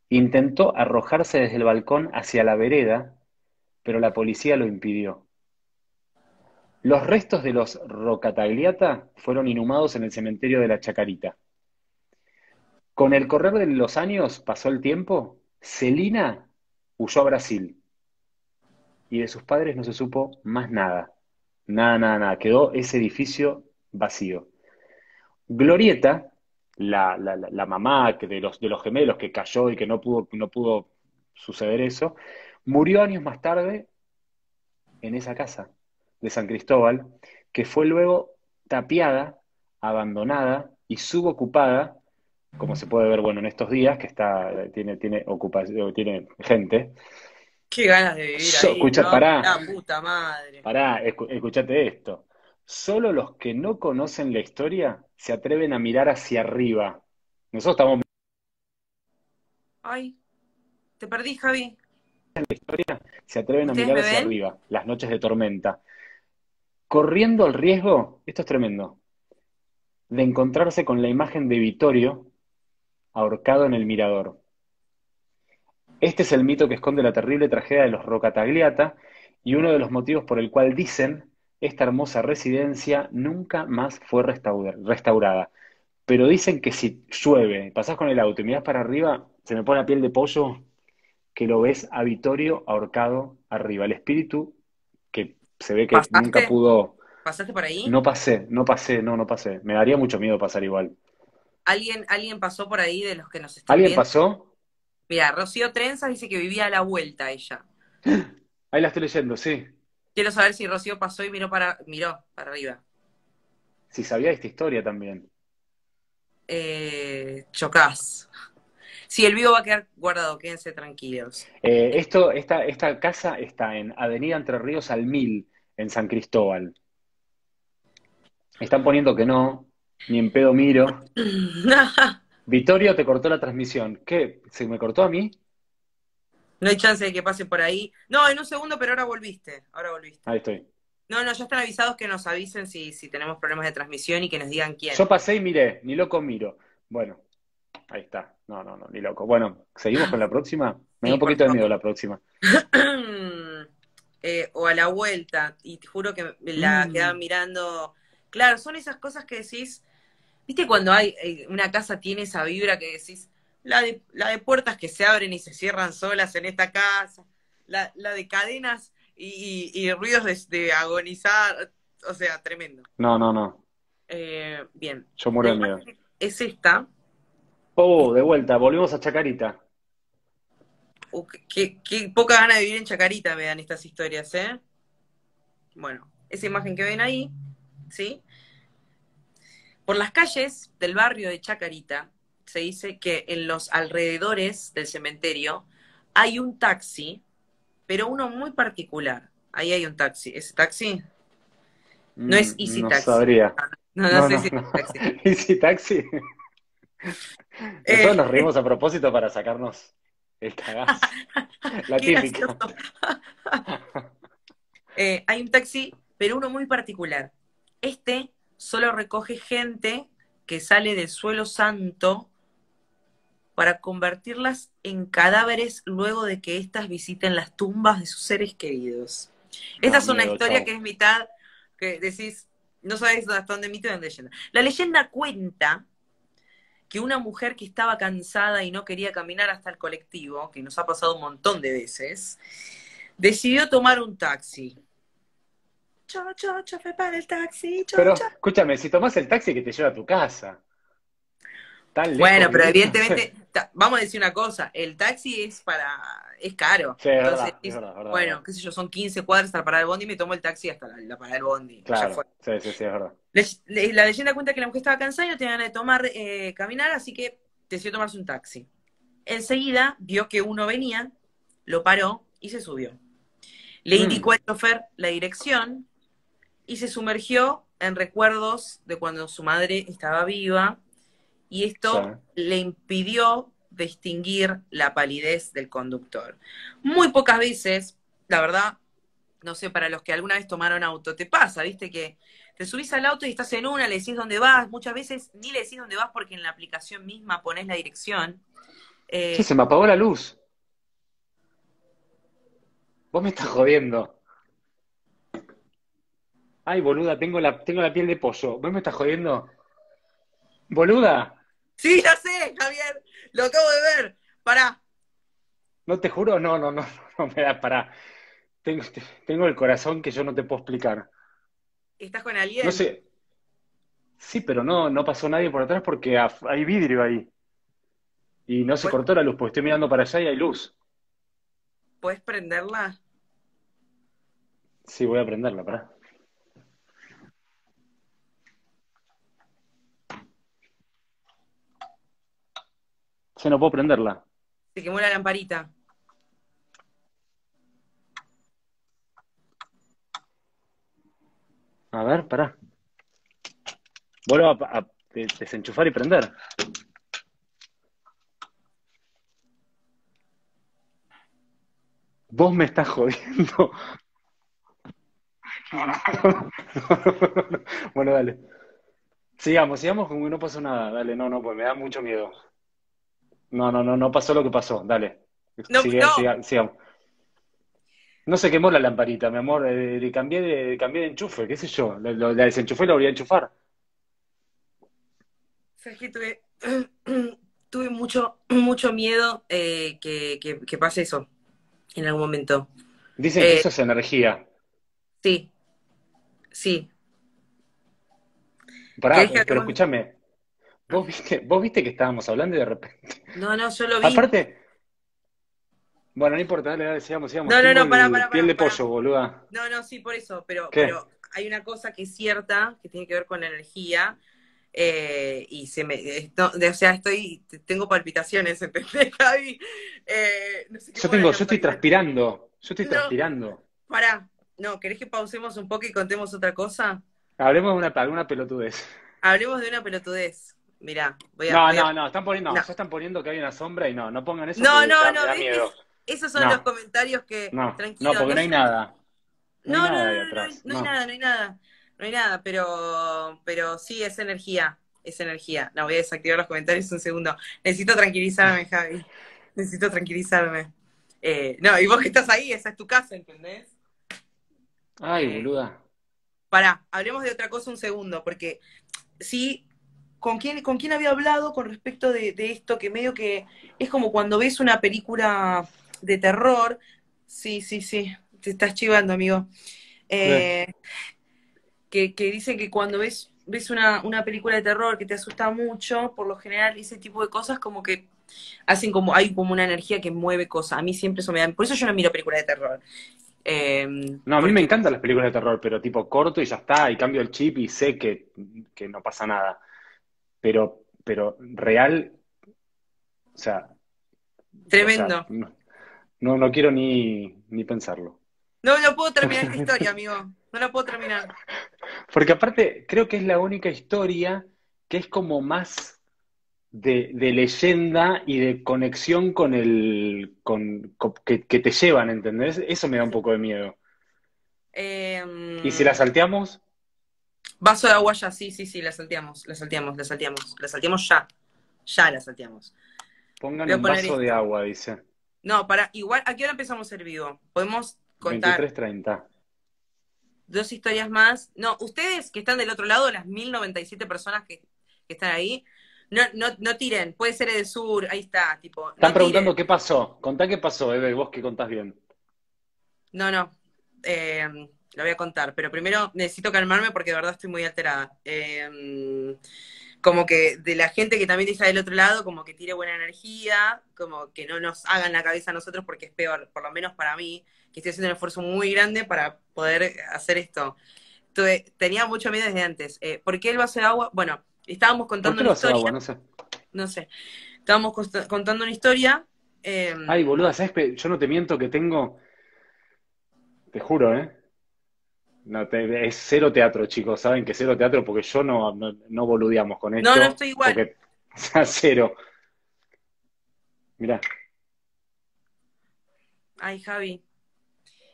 intentó arrojarse desde el balcón hacia la vereda, pero la policía lo impidió. Los restos de los Rocatagliata fueron inhumados en el cementerio de la Chacarita. Con el correr de los años, pasó el tiempo, Celina huyó a Brasil y de sus padres no se supo más nada. Nada, nada, nada. Quedó ese edificio vacío. Glorieta, la, mamá de los, de los gemelos que cayó y que no pudo, no pudo suceder eso, murió años más tarde en esa casa de San Cristóbal, que fue luego tapiada, abandonada y subocupada, como se puede ver bueno en estos días, que está, tiene, tiene, ocupación, tiene gente, Qué ganas de vivir ahí. Escucha, pará. La puta madre. Pará, escúchate esto. Solo los que no conocen la historia se atreven a mirar hacia arriba. Nosotros estamos. Ay, te perdí, Javi. La historia se atreven a mirar hacia arriba, las noches de tormenta. Corriendo el riesgo, esto es tremendo, de encontrarse con la imagen de Vittorio ahorcado en el mirador. Este es el mito que esconde la terrible tragedia de los Rocatagliata y uno de los motivos por el cual dicen esta hermosa residencia nunca más fue restaurada. Pero dicen que si llueve, pasás con el auto y mirás para arriba, se me pone la piel de pollo que lo ves a Vittorio ahorcado arriba. El espíritu que se ve que nunca pudo. ¿Pasaste por ahí? No pasé, no pasé, no, no pasé. Me daría mucho miedo pasar igual. ¿Alguien, ¿alguien pasó por ahí de los que nos están ¿Alguien pasó? Mira, Rocío Trenza dice que vivía a la vuelta ella. Ahí la estoy leyendo, sí. Quiero saber si Rocío pasó y miró para, miró para arriba. Si sabía esta historia también. Eh, chocás. Si el vivo va a quedar guardado, quédense tranquilos. Eh, esto, esta, esta casa está en Avenida Entre Ríos al Mil, en San Cristóbal. Están poniendo que no, ni en pedo miro. Vittorio te cortó la transmisión. ¿Qué? ¿Se me cortó a mí? No hay chance de que pase por ahí. No, en un segundo, pero ahora volviste. Ahora volviste. Ahí estoy. No, no, ya están avisados que nos avisen si, si tenemos problemas de transmisión y que nos digan quién. Yo pasé y miré, ni loco miro. Bueno, ahí está. No, no, no, ni loco. Bueno, ¿seguimos con la próxima? Me da un poquito de miedo la próxima. Eh, o a la vuelta, y te juro que la mm. quedaban mirando. Claro, son esas cosas que decís, ¿Viste cuando hay eh, una casa tiene esa vibra que decís, la de, la de puertas que se abren y se cierran solas en esta casa, la, la de cadenas y, ruidos de, agonizar, o sea, tremendo. No, no, no. Eh, bien. Yo muero de miedo. Es esta. Oh, de vuelta, volvemos a Chacarita. Uh, qué, qué, poca gana de vivir en Chacarita me dan estas historias, ¿eh? Bueno, esa imagen que ven ahí, ¿sí? Por las calles del barrio de Chacarita se dice que en los alrededores del cementerio hay un taxi, pero uno muy particular. Ahí hay un taxi. ¿Es taxi? No es mm, Easy no Taxi. Sabría. No, no, sé si es taxi. ¿Easy Taxi? Nosotros Eh, nos reímos a propósito para sacarnos el cagazo. La típica. Eh, hay un taxi, pero uno muy particular. Este solo recoge gente que sale del suelo santo para convertirlas en cadáveres luego de que éstas visiten las tumbas de sus seres queridos. Esta No, es una miedo, historia que es mitad, que decís, no sabes hasta dónde mito y dónde leyenda. La leyenda cuenta que una mujer que estaba cansada y no quería caminar hasta el colectivo, que nos ha pasado un montón de veces, decidió tomar un taxi. Cho, cho, cho, fue para el taxi, cho, Pero cho. escúchame, si tomás el taxi que te lleva a tu casa. Tan Bueno, pero evidentemente, vamos a decir una cosa, el taxi es para, es caro. Sí, es Entonces, verdad, es verdad, bueno, qué sé yo, son 15 cuadras hasta parar el bondi y me tomo el taxi hasta la, la parada del bondi. Ya Claro, fue. sí, sí, sí, es verdad. Le- le- la leyenda cuenta que la mujer estaba cansada y no tenía ganas de tomar, eh, caminar, así que decidió tomarse un taxi. Enseguida vio que uno venía, lo paró y se subió. Le Mm. indicó al chofer la dirección y se sumergió en recuerdos de cuando su madre estaba viva y esto le impidió distinguir la palidez del conductor. Muy pocas veces, la verdad, no sé, para los que alguna vez tomaron auto, te pasa, viste, que te subís al auto y estás en una, le decís dónde vas, muchas veces ni le decís dónde vas porque en la aplicación misma pones la dirección. Eh, Sí, se me apagó la luz. Vos me estás jodiendo. Ay, boluda, tengo la, tengo la piel de pollo. ¿Vos me estás jodiendo? Boluda, Sí, ya sé, Javier, lo acabo de ver. Pará, no te juro, no, no, no, no me da para. Tengo, tengo el corazón que yo no te puedo explicar. ¿estás con alguien? No sé. Sí, pero no, no pasó nadie por atrás porque ha- hay vidrio ahí. Y no se Bueno. cortó la luz, porque estoy mirando para allá y hay luz. ¿Puedes prenderla? Sí, voy a prenderla, pará. Sí, no puedo prenderla. Se quemó la lamparita. A ver, pará. Vuelvo a, a de- desenchufar y prender. Vos me estás jodiendo. Bueno, dale. Sigamos, sigamos como que no pasó nada. Dale, no, no, pues me da mucho miedo. No, no, no, no pasó lo que pasó. Dale. No, Sigue- no. siga- sigamos. No se quemó la lamparita, mi amor. eh, le cambié de, cambié de enchufe, qué sé yo. Lo- la desenchufé y la volví a enchufar. ¿Sabes? Tuve, tuve mucho, mucho miedo eh, que, que- que pase eso en algún momento. Dicen que Eh, eso es energía. Sí, sí. Pará, ¿querés que pero escúchame. ¿Vos viste, vos viste que estábamos hablando y de repente. No, no, yo lo vi. Aparte. Bueno, no importa, dale, dale, sigamos, sigamos. No, no, no, el pará, pará, piel de pollo, boluda. No, no, sí, por eso, pero, ¿Qué? pero hay una cosa que es cierta, que tiene que ver con la energía, eh, y se me, eh, de- o sea, estoy, tengo palpitaciones, ¿entendés, Javi? Eh, no sé qué Yo tengo, yo estoy transpirando. Yo estoy No. transpirando. Pará, no, ¿querés que pausemos un poco y contemos otra cosa? Hablemos de una, alguna pelotudez. Hablemos de una pelotudez. Mirá, voy a... No, voy a- no, no, están poniendo, no, ya están poniendo que hay una sombra y no, no pongan eso No, no, ya no, me. Esos son No. los comentarios que... No, tranquilo, no, porque no hay nada. No No, hay no, nada no, hay nada, no hay nada. No hay nada, pero, pero sí, es energía. Es energía. No, voy a desactivar los comentarios un segundo. Necesito tranquilizarme, Javi. Necesito tranquilizarme. Eh, no, y vos que estás ahí, esa es tu casa, ¿entendés? Ay, Eh, boluda. Pará, hablemos de otra cosa un segundo, porque sí, ¿con quién, con quién había hablado con respecto de, de esto? Que medio que es como cuando ves una película de terror. Sí, sí, sí, te estás chivando, amigo. Eh, que, que dicen que cuando ves, ves una, una película de terror que te asusta mucho, por lo general ese tipo de cosas como que hacen como, hay como una energía que mueve cosas. A mí siempre eso me da, por eso yo no miro películas de terror. Eh, No, a mí porque- me encantan las películas de terror, pero tipo corto y ya está, y cambio el chip y sé que, que no pasa nada. Pero, pero real, o sea, Tremendo. o sea, no, no, no quiero ni, ni pensarlo. No, no puedo terminar esta historia, amigo. No la puedo terminar. Porque aparte, creo que es la única historia que es como más de, de leyenda y de conexión con el con, con- que, que te llevan, ¿entendés? Eso me da un poco de miedo. Em, ¿Y si la salteamos? Vaso de agua ya, sí, sí, sí, la salteamos, la salteamos, la salteamos, la salteamos ya. Ya la salteamos. Pongan un vaso de agua, dice. No, para, igual, ¿a qué hora empezamos el vivo? Podemos contar 23.30. dos historias más. No, ustedes que están del otro lado, las 1097 personas que, que están ahí, no, no, no tiren, puede ser el sur, ahí está, tipo. no Están preguntando tiren. qué pasó. Contá qué pasó, Eve, vos que contás bien. No, no, eh, lo voy a contar, pero primero necesito calmarme porque de verdad estoy muy alterada. Eh, como que de la gente que también está del otro lado, como que tire buena energía, como que no nos hagan la cabeza a nosotros porque es peor, por lo menos para mí, que estoy haciendo un esfuerzo muy grande para poder hacer esto. Tuve- tenía mucho miedo desde antes. Eh, ¿Por qué el vaso de agua? Bueno, estábamos ¿Por contando qué una historia, agua? No sé. no sé, estábamos contando una historia. eh, Ay, boluda, ¿sabes? Yo no te miento que tengo. Te juro, ¿eh? No, te- es cero teatro, chicos. Saben que cero teatro porque yo no, no, no boludeamos con esto. No, no, estoy igual. Porque, o sea, cero. Mirá. Ay, Javi.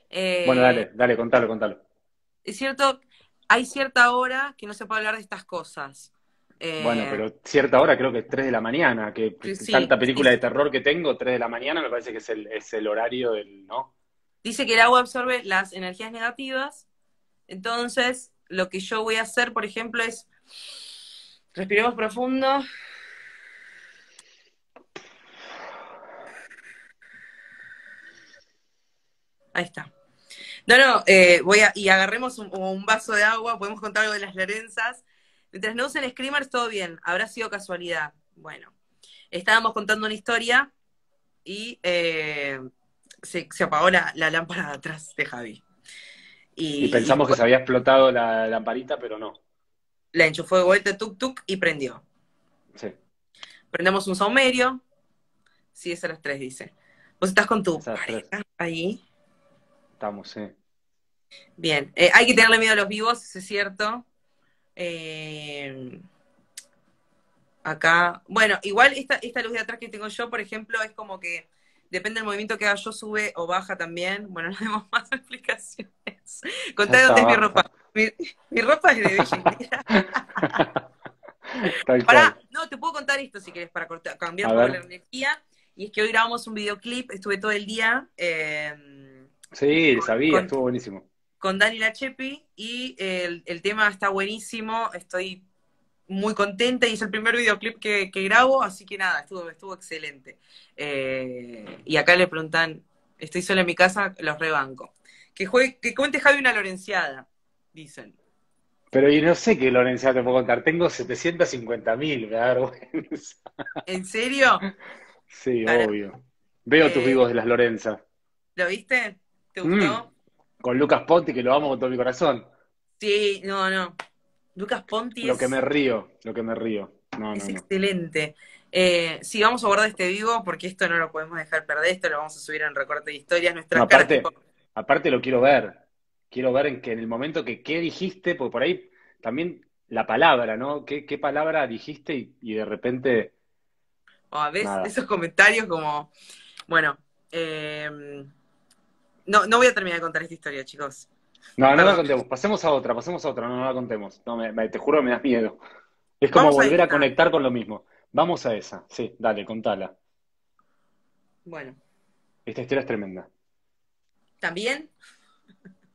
Eh, Bueno, dale, dale, contalo, contalo. Es cierto, hay cierta hora que no se puede hablar de estas cosas. Eh, Bueno, pero cierta hora creo que es 3 de la mañana, que Sí, tanta película de terror que tengo, 3 de la mañana me parece que es el, es el horario del, ¿no? Dice que el agua absorbe las energías negativas. Entonces, lo que yo voy a hacer, por ejemplo, es respiremos profundo. Ahí está. No, no, eh, voy a, y agarremos un, vaso de agua, podemos contar algo de las Lorenzas. Mientras no usen screamers, todo bien, habrá sido casualidad. Bueno, estábamos contando una historia y eh, se, se apagó la, la lámpara de atrás de Javi. Y, Y pensamos que se había explotado la lamparita, pero no. la enchufó de vuelta, tuk tuk, y prendió. Sí, Prendemos un saumerio. Sí, es a las tres, dice. Vos estás con tu pareja ahí. estamos, sí. Bien, eh, hay que tenerle miedo a los vivos, eso es cierto. Eh, acá, bueno, igual esta, esta luz de atrás que tengo yo, por ejemplo, es como que depende del movimiento que haga yo, sube o baja también. Bueno, no demos más explicaciones. Contá dónde es mi ropa. Mi, mi ropa es de Tal Pará, no, te puedo contar esto si quieres para cortar- cambiar un poco la energía. Y es que hoy grabamos un videoclip, estuve todo el día. eh, Sí, sabía, con- estuvo buenísimo. con Dani Lachepi y el, el tema está buenísimo, estoy muy contenta y es el primer videoclip que, que grabo, así que nada, estuvo, estuvo excelente. Eh, y acá le preguntan, estoy sola en mi casa, los rebanco. Que, juegue, que cuente Javi una lorenciada, dicen. Pero y no sé qué Lorencia te puedo contar. Tengo 750 mil, me da vergüenza. ¿En serio? Sí, obvio. Veo tus Eh, vivos de las Lorenza. ¿Lo viste? ¿Te Mm. gustó? Con Lucas Ponti, que lo amo con todo mi corazón. Sí, no, no. Lucas Ponti Lo es, que me río, lo que me río. No, es no, no. excelente. Eh, sí, vamos a guardar este vivo porque esto no lo podemos dejar perder, esto lo vamos a subir en recorte de historias, caras aparte- Aparte lo quiero ver. Quiero ver en que en el momento que qué dijiste, porque por ahí también la palabra, ¿no? ¿Qué, qué palabra dijiste y, y de repente... o a veces esos comentarios como, bueno, eh, no, no voy a terminar de contar esta historia, chicos. No, no la contemos. Pasemos a otra, pasemos a otra, no, no la contemos. No, me- me- te juro, me das miedo. Es como Vamos volver a conectar con lo mismo. Vamos a esa. Sí, dale, contala. Bueno, Esta historia es tremenda. también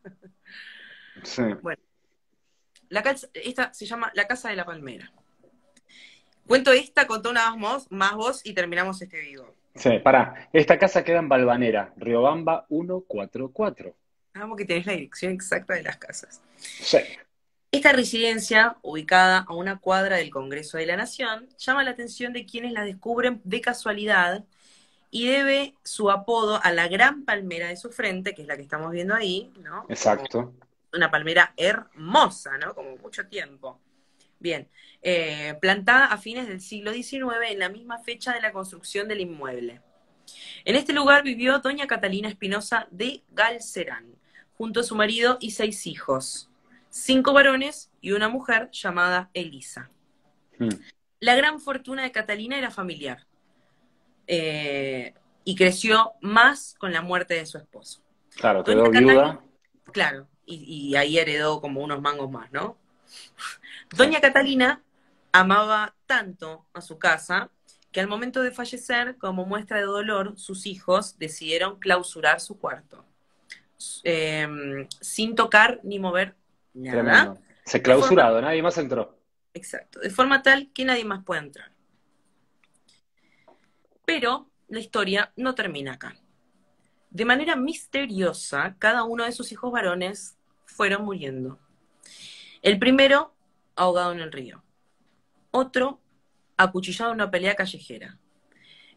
Sí. la casa, esta se llama La Casa de la Palmera. Cuento esta, contó una más, más voz y terminamos este vivo. Sí, pará. Esta casa queda en Balvanera, Riobamba 144. Vamos que tenés la dirección exacta de las casas. Sí. Esta residencia, ubicada a una cuadra del Congreso de la Nación, llama la atención de quienes la descubren de casualidad y debe su apodo a la gran palmera de su frente, que es la que estamos viendo ahí, ¿no? Exacto. Una palmera hermosa, ¿no? Como mucho tiempo. Bien, eh, plantada a fines del siglo XIX en la misma fecha de la construcción del inmueble. En este lugar vivió doña Catalina Espinosa de Galcerán, junto a su marido y seis hijos, cinco varones y una mujer llamada Elisa. Mm. La gran fortuna de Catalina era familiar. Eh, y creció más con la muerte de su esposo. Claro, quedó viuda. Claro, y, ahí heredó como unos mangos más, ¿no? Doña Catalina amaba tanto a su casa que al momento de fallecer, como muestra de dolor, sus hijos decidieron clausurar su cuarto, em, sin tocar ni mover nada. Se clausurado, nadie más entró. Exacto, de forma tal que nadie más pueda entrar. Pero la historia no termina acá. De manera misteriosa, cada uno de sus hijos varones fueron muriendo. El primero, ahogado en el río. Otro, acuchillado en una pelea callejera.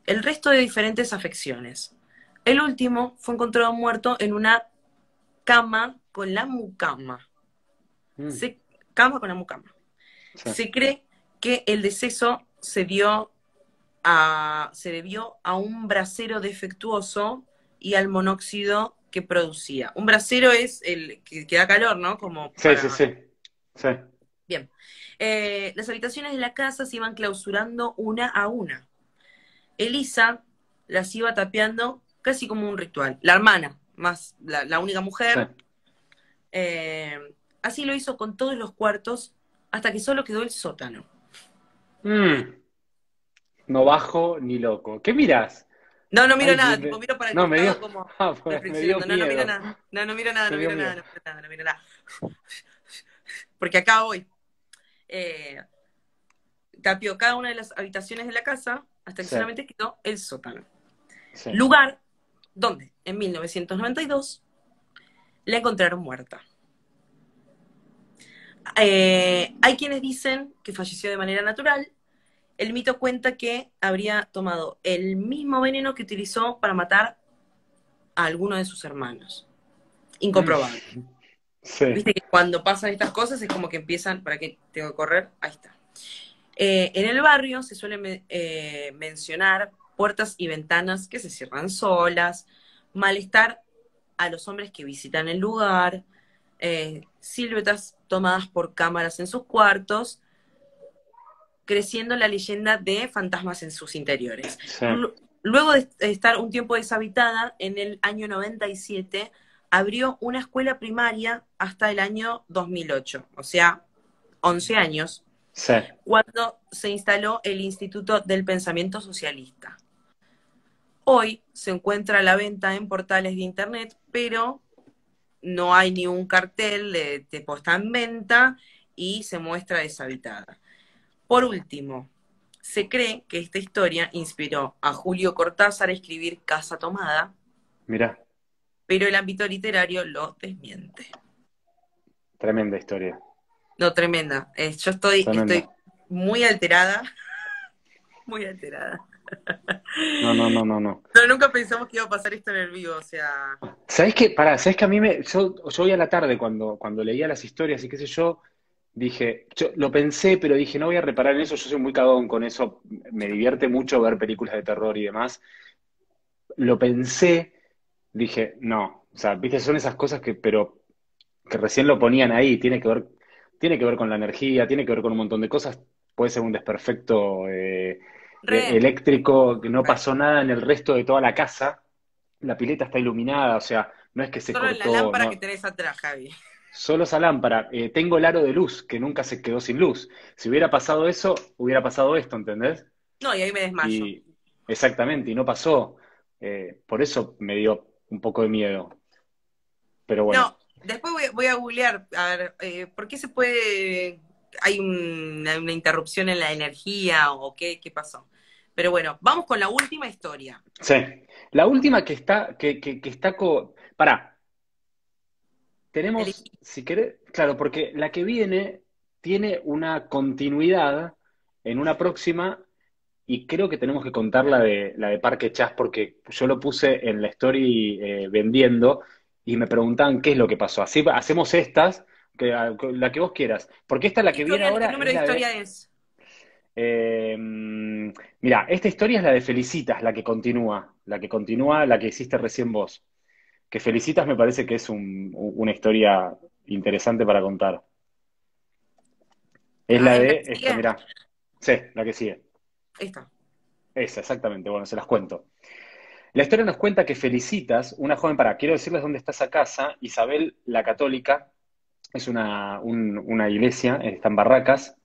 El resto de diferentes afecciones. El último fue encontrado muerto en una cama con la mucama. Mm. cama con la mucama. Se cree que el deceso se dio se debió a un brasero defectuoso y al monóxido que producía. Un brasero es el que, da calor, ¿no? Como Sí, sí, sí, Bien. Eh, las habitaciones de la casa se iban clausurando una a una. Elisa las iba tapeando casi como un ritual. La hermana, más la, única mujer. Eh, así lo hizo con todos los cuartos hasta que solo quedó el sótano. Mm. No bajo ni loco. ¿Qué miras? No, no miro nada, tipo, miro para el no, me dio... como ah, pues, me dio no, no miro nada. No, no miro nada, no miro nada, no miro nada, no miro nada. Porque acá voy. Eh, tapió cada una de las habitaciones de la casa hasta que solamente quedó el sótano. Lugar donde en 1992 la encontraron muerta. Eh, hay quienes dicen que falleció de manera natural, el mito cuenta que habría tomado el mismo veneno que utilizó para matar a alguno de sus hermanos. Incomprobable. Viste que cuando pasan estas cosas es como que empiezan, ¿para qué tengo que correr? Ahí está. Eh, en el barrio se suele eh, mencionar puertas y ventanas que se cierran solas, malestar a los hombres que visitan el lugar, eh, siluetas tomadas por cámaras en sus cuartos creciendo la leyenda de fantasmas en sus interiores. Luego de estar un tiempo deshabitada, en el año 97 abrió una escuela primaria hasta el año 2008, o sea, 11 años, cuando se instaló el Instituto del Pensamiento Socialista. Hoy se encuentra a la venta en portales de Internet, pero no hay ni un cartel de, posta en venta y se muestra deshabitada. Por último, se cree que esta historia inspiró a Julio Cortázar a escribir Casa Tomada. Mira. Pero el ámbito literario lo desmiente. Tremenda historia. No, tremenda. Eh, yo estoy, estoy muy alterada. muy alterada. No, no, no, no, no. Pero nunca pensamos que iba a pasar esto en el vivo, o sea. ¿Sabes qué? Pará, ¿sabes que a mí me. Yo, yo hoy a la tarde, cuando, cuando leía las historias y qué sé yo, dije, yo lo pensé, pero dije, no voy a reparar en eso, yo soy muy cagón con eso, me divierte mucho ver películas de terror y demás. Lo pensé, dije, no, o sea, viste, son esas cosas que, pero que recién lo ponían ahí, tiene que ver, tiene que ver con la energía, tiene que ver con un montón de cosas, puede ser un desperfecto eh, eléctrico, que no pasó nada en el resto de toda la casa, la pileta está iluminada, o sea, no es que se Solo cortó. la lámpara que tenés atrás, Javi solo esa lámpara. Eh, tengo el aro de luz, que nunca se quedó sin luz. Si hubiera pasado eso, hubiera pasado esto, ¿entendés? No, y ahí me desmayo. exactamente, y no pasó. Eh, por eso me dio un poco de miedo. Pero bueno. No, después voy, a googlear, a ver, eh, ¿por qué se puede... Hay una, interrupción en la energía o qué, qué pasó? Pero bueno, vamos con la última historia. Sí, la última que está, que, que, que está... Co... Pará, tenemos, si querés, claro, porque la que viene tiene una continuidad en una próxima y creo que tenemos que contar la de, la de Parque Chas porque yo lo puse en la story eh, vendiendo y me preguntaban qué es lo que pasó. Así hacemos estas, que, la que vos quieras, porque esta es la que viene ahora. ¿Qué número de historia es? Eh, mira, esta historia es la de Felicitas, la que continúa, la que continúa, la que hiciste recién vos que Felicitas me parece que es una historia interesante para contar. Es la de, esta, mirá, Sí, la que sigue. Esta. Esa, exactamente. Bueno, se las cuento. La historia nos cuenta que Felicitas, una joven, para, quiero decirles dónde está esa casa, Isabel la Católica, es una, un- una iglesia, está en Barracas.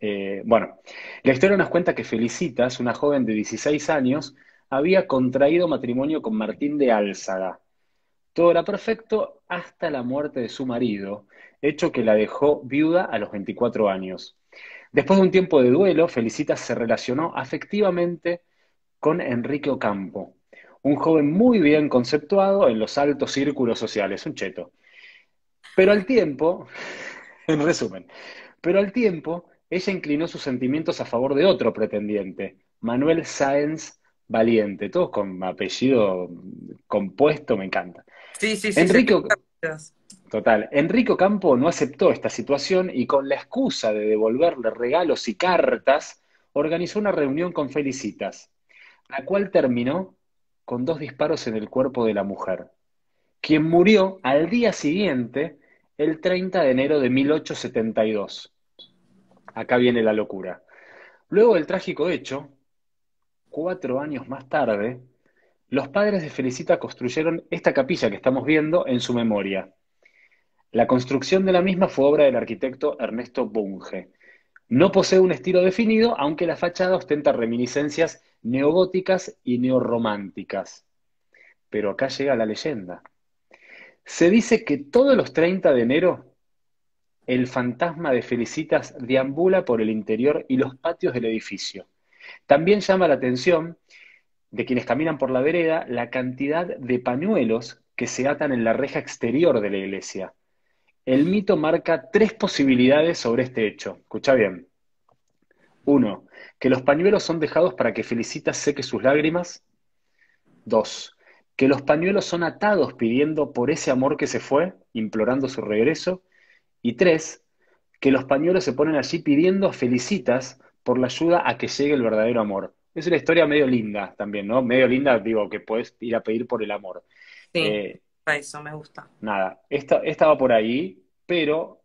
Eh, bueno, la historia nos cuenta que Felicitas, una joven de 16 años, había contraído matrimonio con Martín de Álzaga. Todo era perfecto hasta la muerte de su marido, hecho que la dejó viuda a los 24 años. Después de un tiempo de duelo, Felicitas se relacionó afectivamente con Enrique Ocampo, un joven muy bien conceptuado en los altos círculos sociales, un cheto. Pero al tiempo, en resumen, pero al tiempo, ella inclinó sus sentimientos a favor de otro pretendiente, Manuel Sáenz Valiente, todos con apellido compuesto, me encanta. Sí, sí, sí. Enrique, sí. Total. Enrico Campo no aceptó esta situación y con la excusa de devolverle regalos y cartas, organizó una reunión con Felicitas, la cual terminó con dos disparos en el cuerpo de la mujer, quien murió al día siguiente, el 30 de enero de 1872. Acá viene la locura. Luego del trágico hecho, cuatro años más tarde, los padres de Felicita construyeron esta capilla que estamos viendo en su memoria. La construcción de la misma fue obra del arquitecto Ernesto Bunge. No posee un estilo definido, aunque la fachada ostenta reminiscencias neogóticas y neorrománticas. Pero acá llega la leyenda. Se dice que todos los 30 de enero el fantasma de Felicitas deambula por el interior y los patios del edificio. También llama la atención de quienes caminan por la vereda la cantidad de pañuelos que se atan en la reja exterior de la iglesia. El mito marca tres posibilidades sobre este hecho. Escucha bien. Uno, que los pañuelos son dejados para que Felicitas seque sus lágrimas. Dos, que los pañuelos son atados pidiendo por ese amor que se fue, implorando su regreso. Y tres, que los pañuelos se ponen allí pidiendo Felicitas por la ayuda a que llegue el verdadero amor. Es una historia medio linda también, ¿no? Medio linda, digo, que puedes ir a pedir por el amor. Sí, Eh, para eso me gusta. Nada, esta, esta va por ahí, pero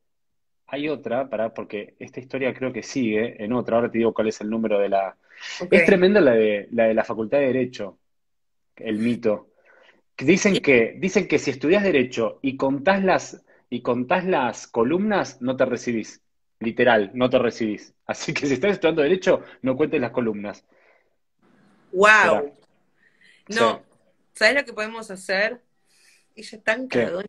hay otra, para, porque esta historia creo que sigue en otra, ahora te digo cuál es el número de la... Es tremenda la de, la de la Facultad de Derecho, el mito. Dicen que, dicen que si estudias Derecho y contás las, y contás las columnas, no te recibís. Literal, no te recibís. Así que si estás estudiando Derecho, no cuentes las columnas. Wow. No, Sí. ¿sabes lo que podemos hacer? Ella es tan cagona.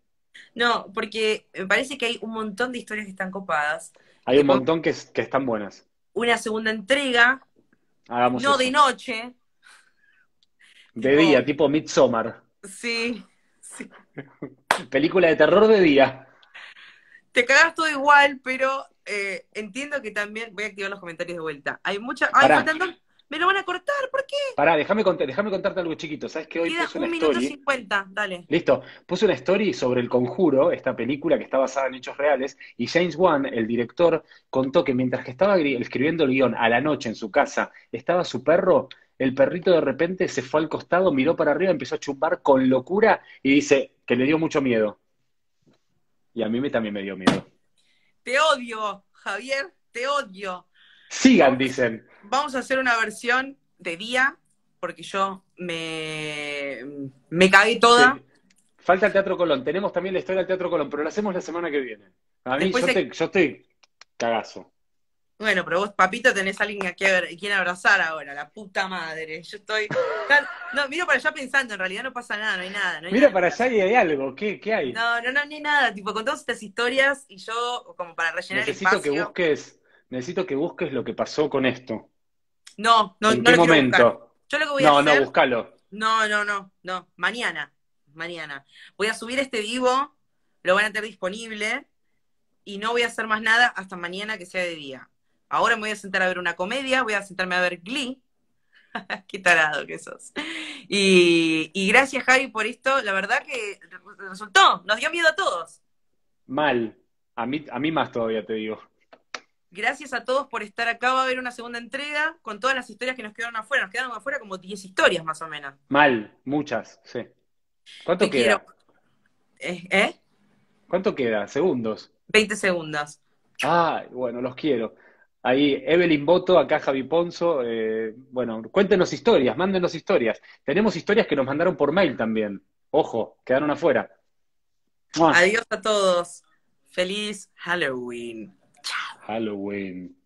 No, porque me parece que hay un montón de historias que están copadas. Hay un montón que, que están buenas. Una segunda entrega, Hagamos no eso. de noche. De tipo- día, tipo Midsommar. Sí, sí. Película de terror de día. Te cagas todo igual, pero eh, entiendo que también. Voy a activar los comentarios de vuelta. Hay mucha. Ay, Pará. faltan dos- Me lo van a cortar, ¿por qué? Pará, déjame, cont- déjame contarte algo chiquito. ¿Sabes que hoy Queda puse una un minuto story? cincuenta, dale. Listo, puse una story sobre El Conjuro, esta película que está basada en hechos reales, y James Wan, el director, contó que mientras que estaba escribiendo el guion a la noche en su casa, estaba su perro, el perrito de repente se fue al costado, miró para arriba, empezó a chupar con locura y dice que le dio mucho miedo. Y a mí me, también me dio miedo. Te odio, Javier, te odio. Sigan, dicen. Vamos a hacer una versión de día, porque yo me, me cagué toda. Sí. Falta el Teatro Colón. Tenemos también la historia del Teatro Colón, pero la hacemos la semana que viene. A mí, Después yo, se- te- yo estoy cagazo. Bueno, pero vos, papito, tenés a alguien a quien, abrazar ahora, la puta madre. Yo estoy. No, miro para allá pensando, en realidad no pasa nada, no hay nada. No hay Mira nada. para allá y hay algo. ¿Qué, qué hay? No, no, no, ni nada. Tipo, con todas estas historias y yo, como para rellenar el Necesito que espacio. busques, necesito que busques lo que pasó con esto. No, no, ¿En no qué lo quiero momento? Yo lo que voy a No, hacer. no, búscalo. No, no, no, no. Mañana. Mañana. Voy a subir este vivo, lo van a tener disponible y no voy a hacer más nada hasta mañana que sea de día. Ahora me voy a sentar a ver una comedia, voy a sentarme a ver Glee. Qué tarado que sos. Y, y gracias, Javi, por esto. La verdad que resultó, nos dio miedo a todos. Mal. A mí, a mí más todavía te digo. Gracias a todos por estar acá. Va a haber una segunda entrega con todas las historias que nos quedaron afuera. Nos quedaron afuera como 10 historias más o menos. Mal, muchas, sí. ¿Cuánto Te queda? quiero. ¿Eh? ¿Eh? ¿Cuánto queda? Segundos. 20 segundos. Ay, bueno, los quiero. Ahí, Evelyn Boto, acá Javi Ponzo. eh, bueno, cuéntenos historias, mándenos historias. Tenemos historias que nos mandaron por mail también. Ojo, quedaron afuera. ¡Mua! Adiós a todos. Feliz Halloween. Halloween.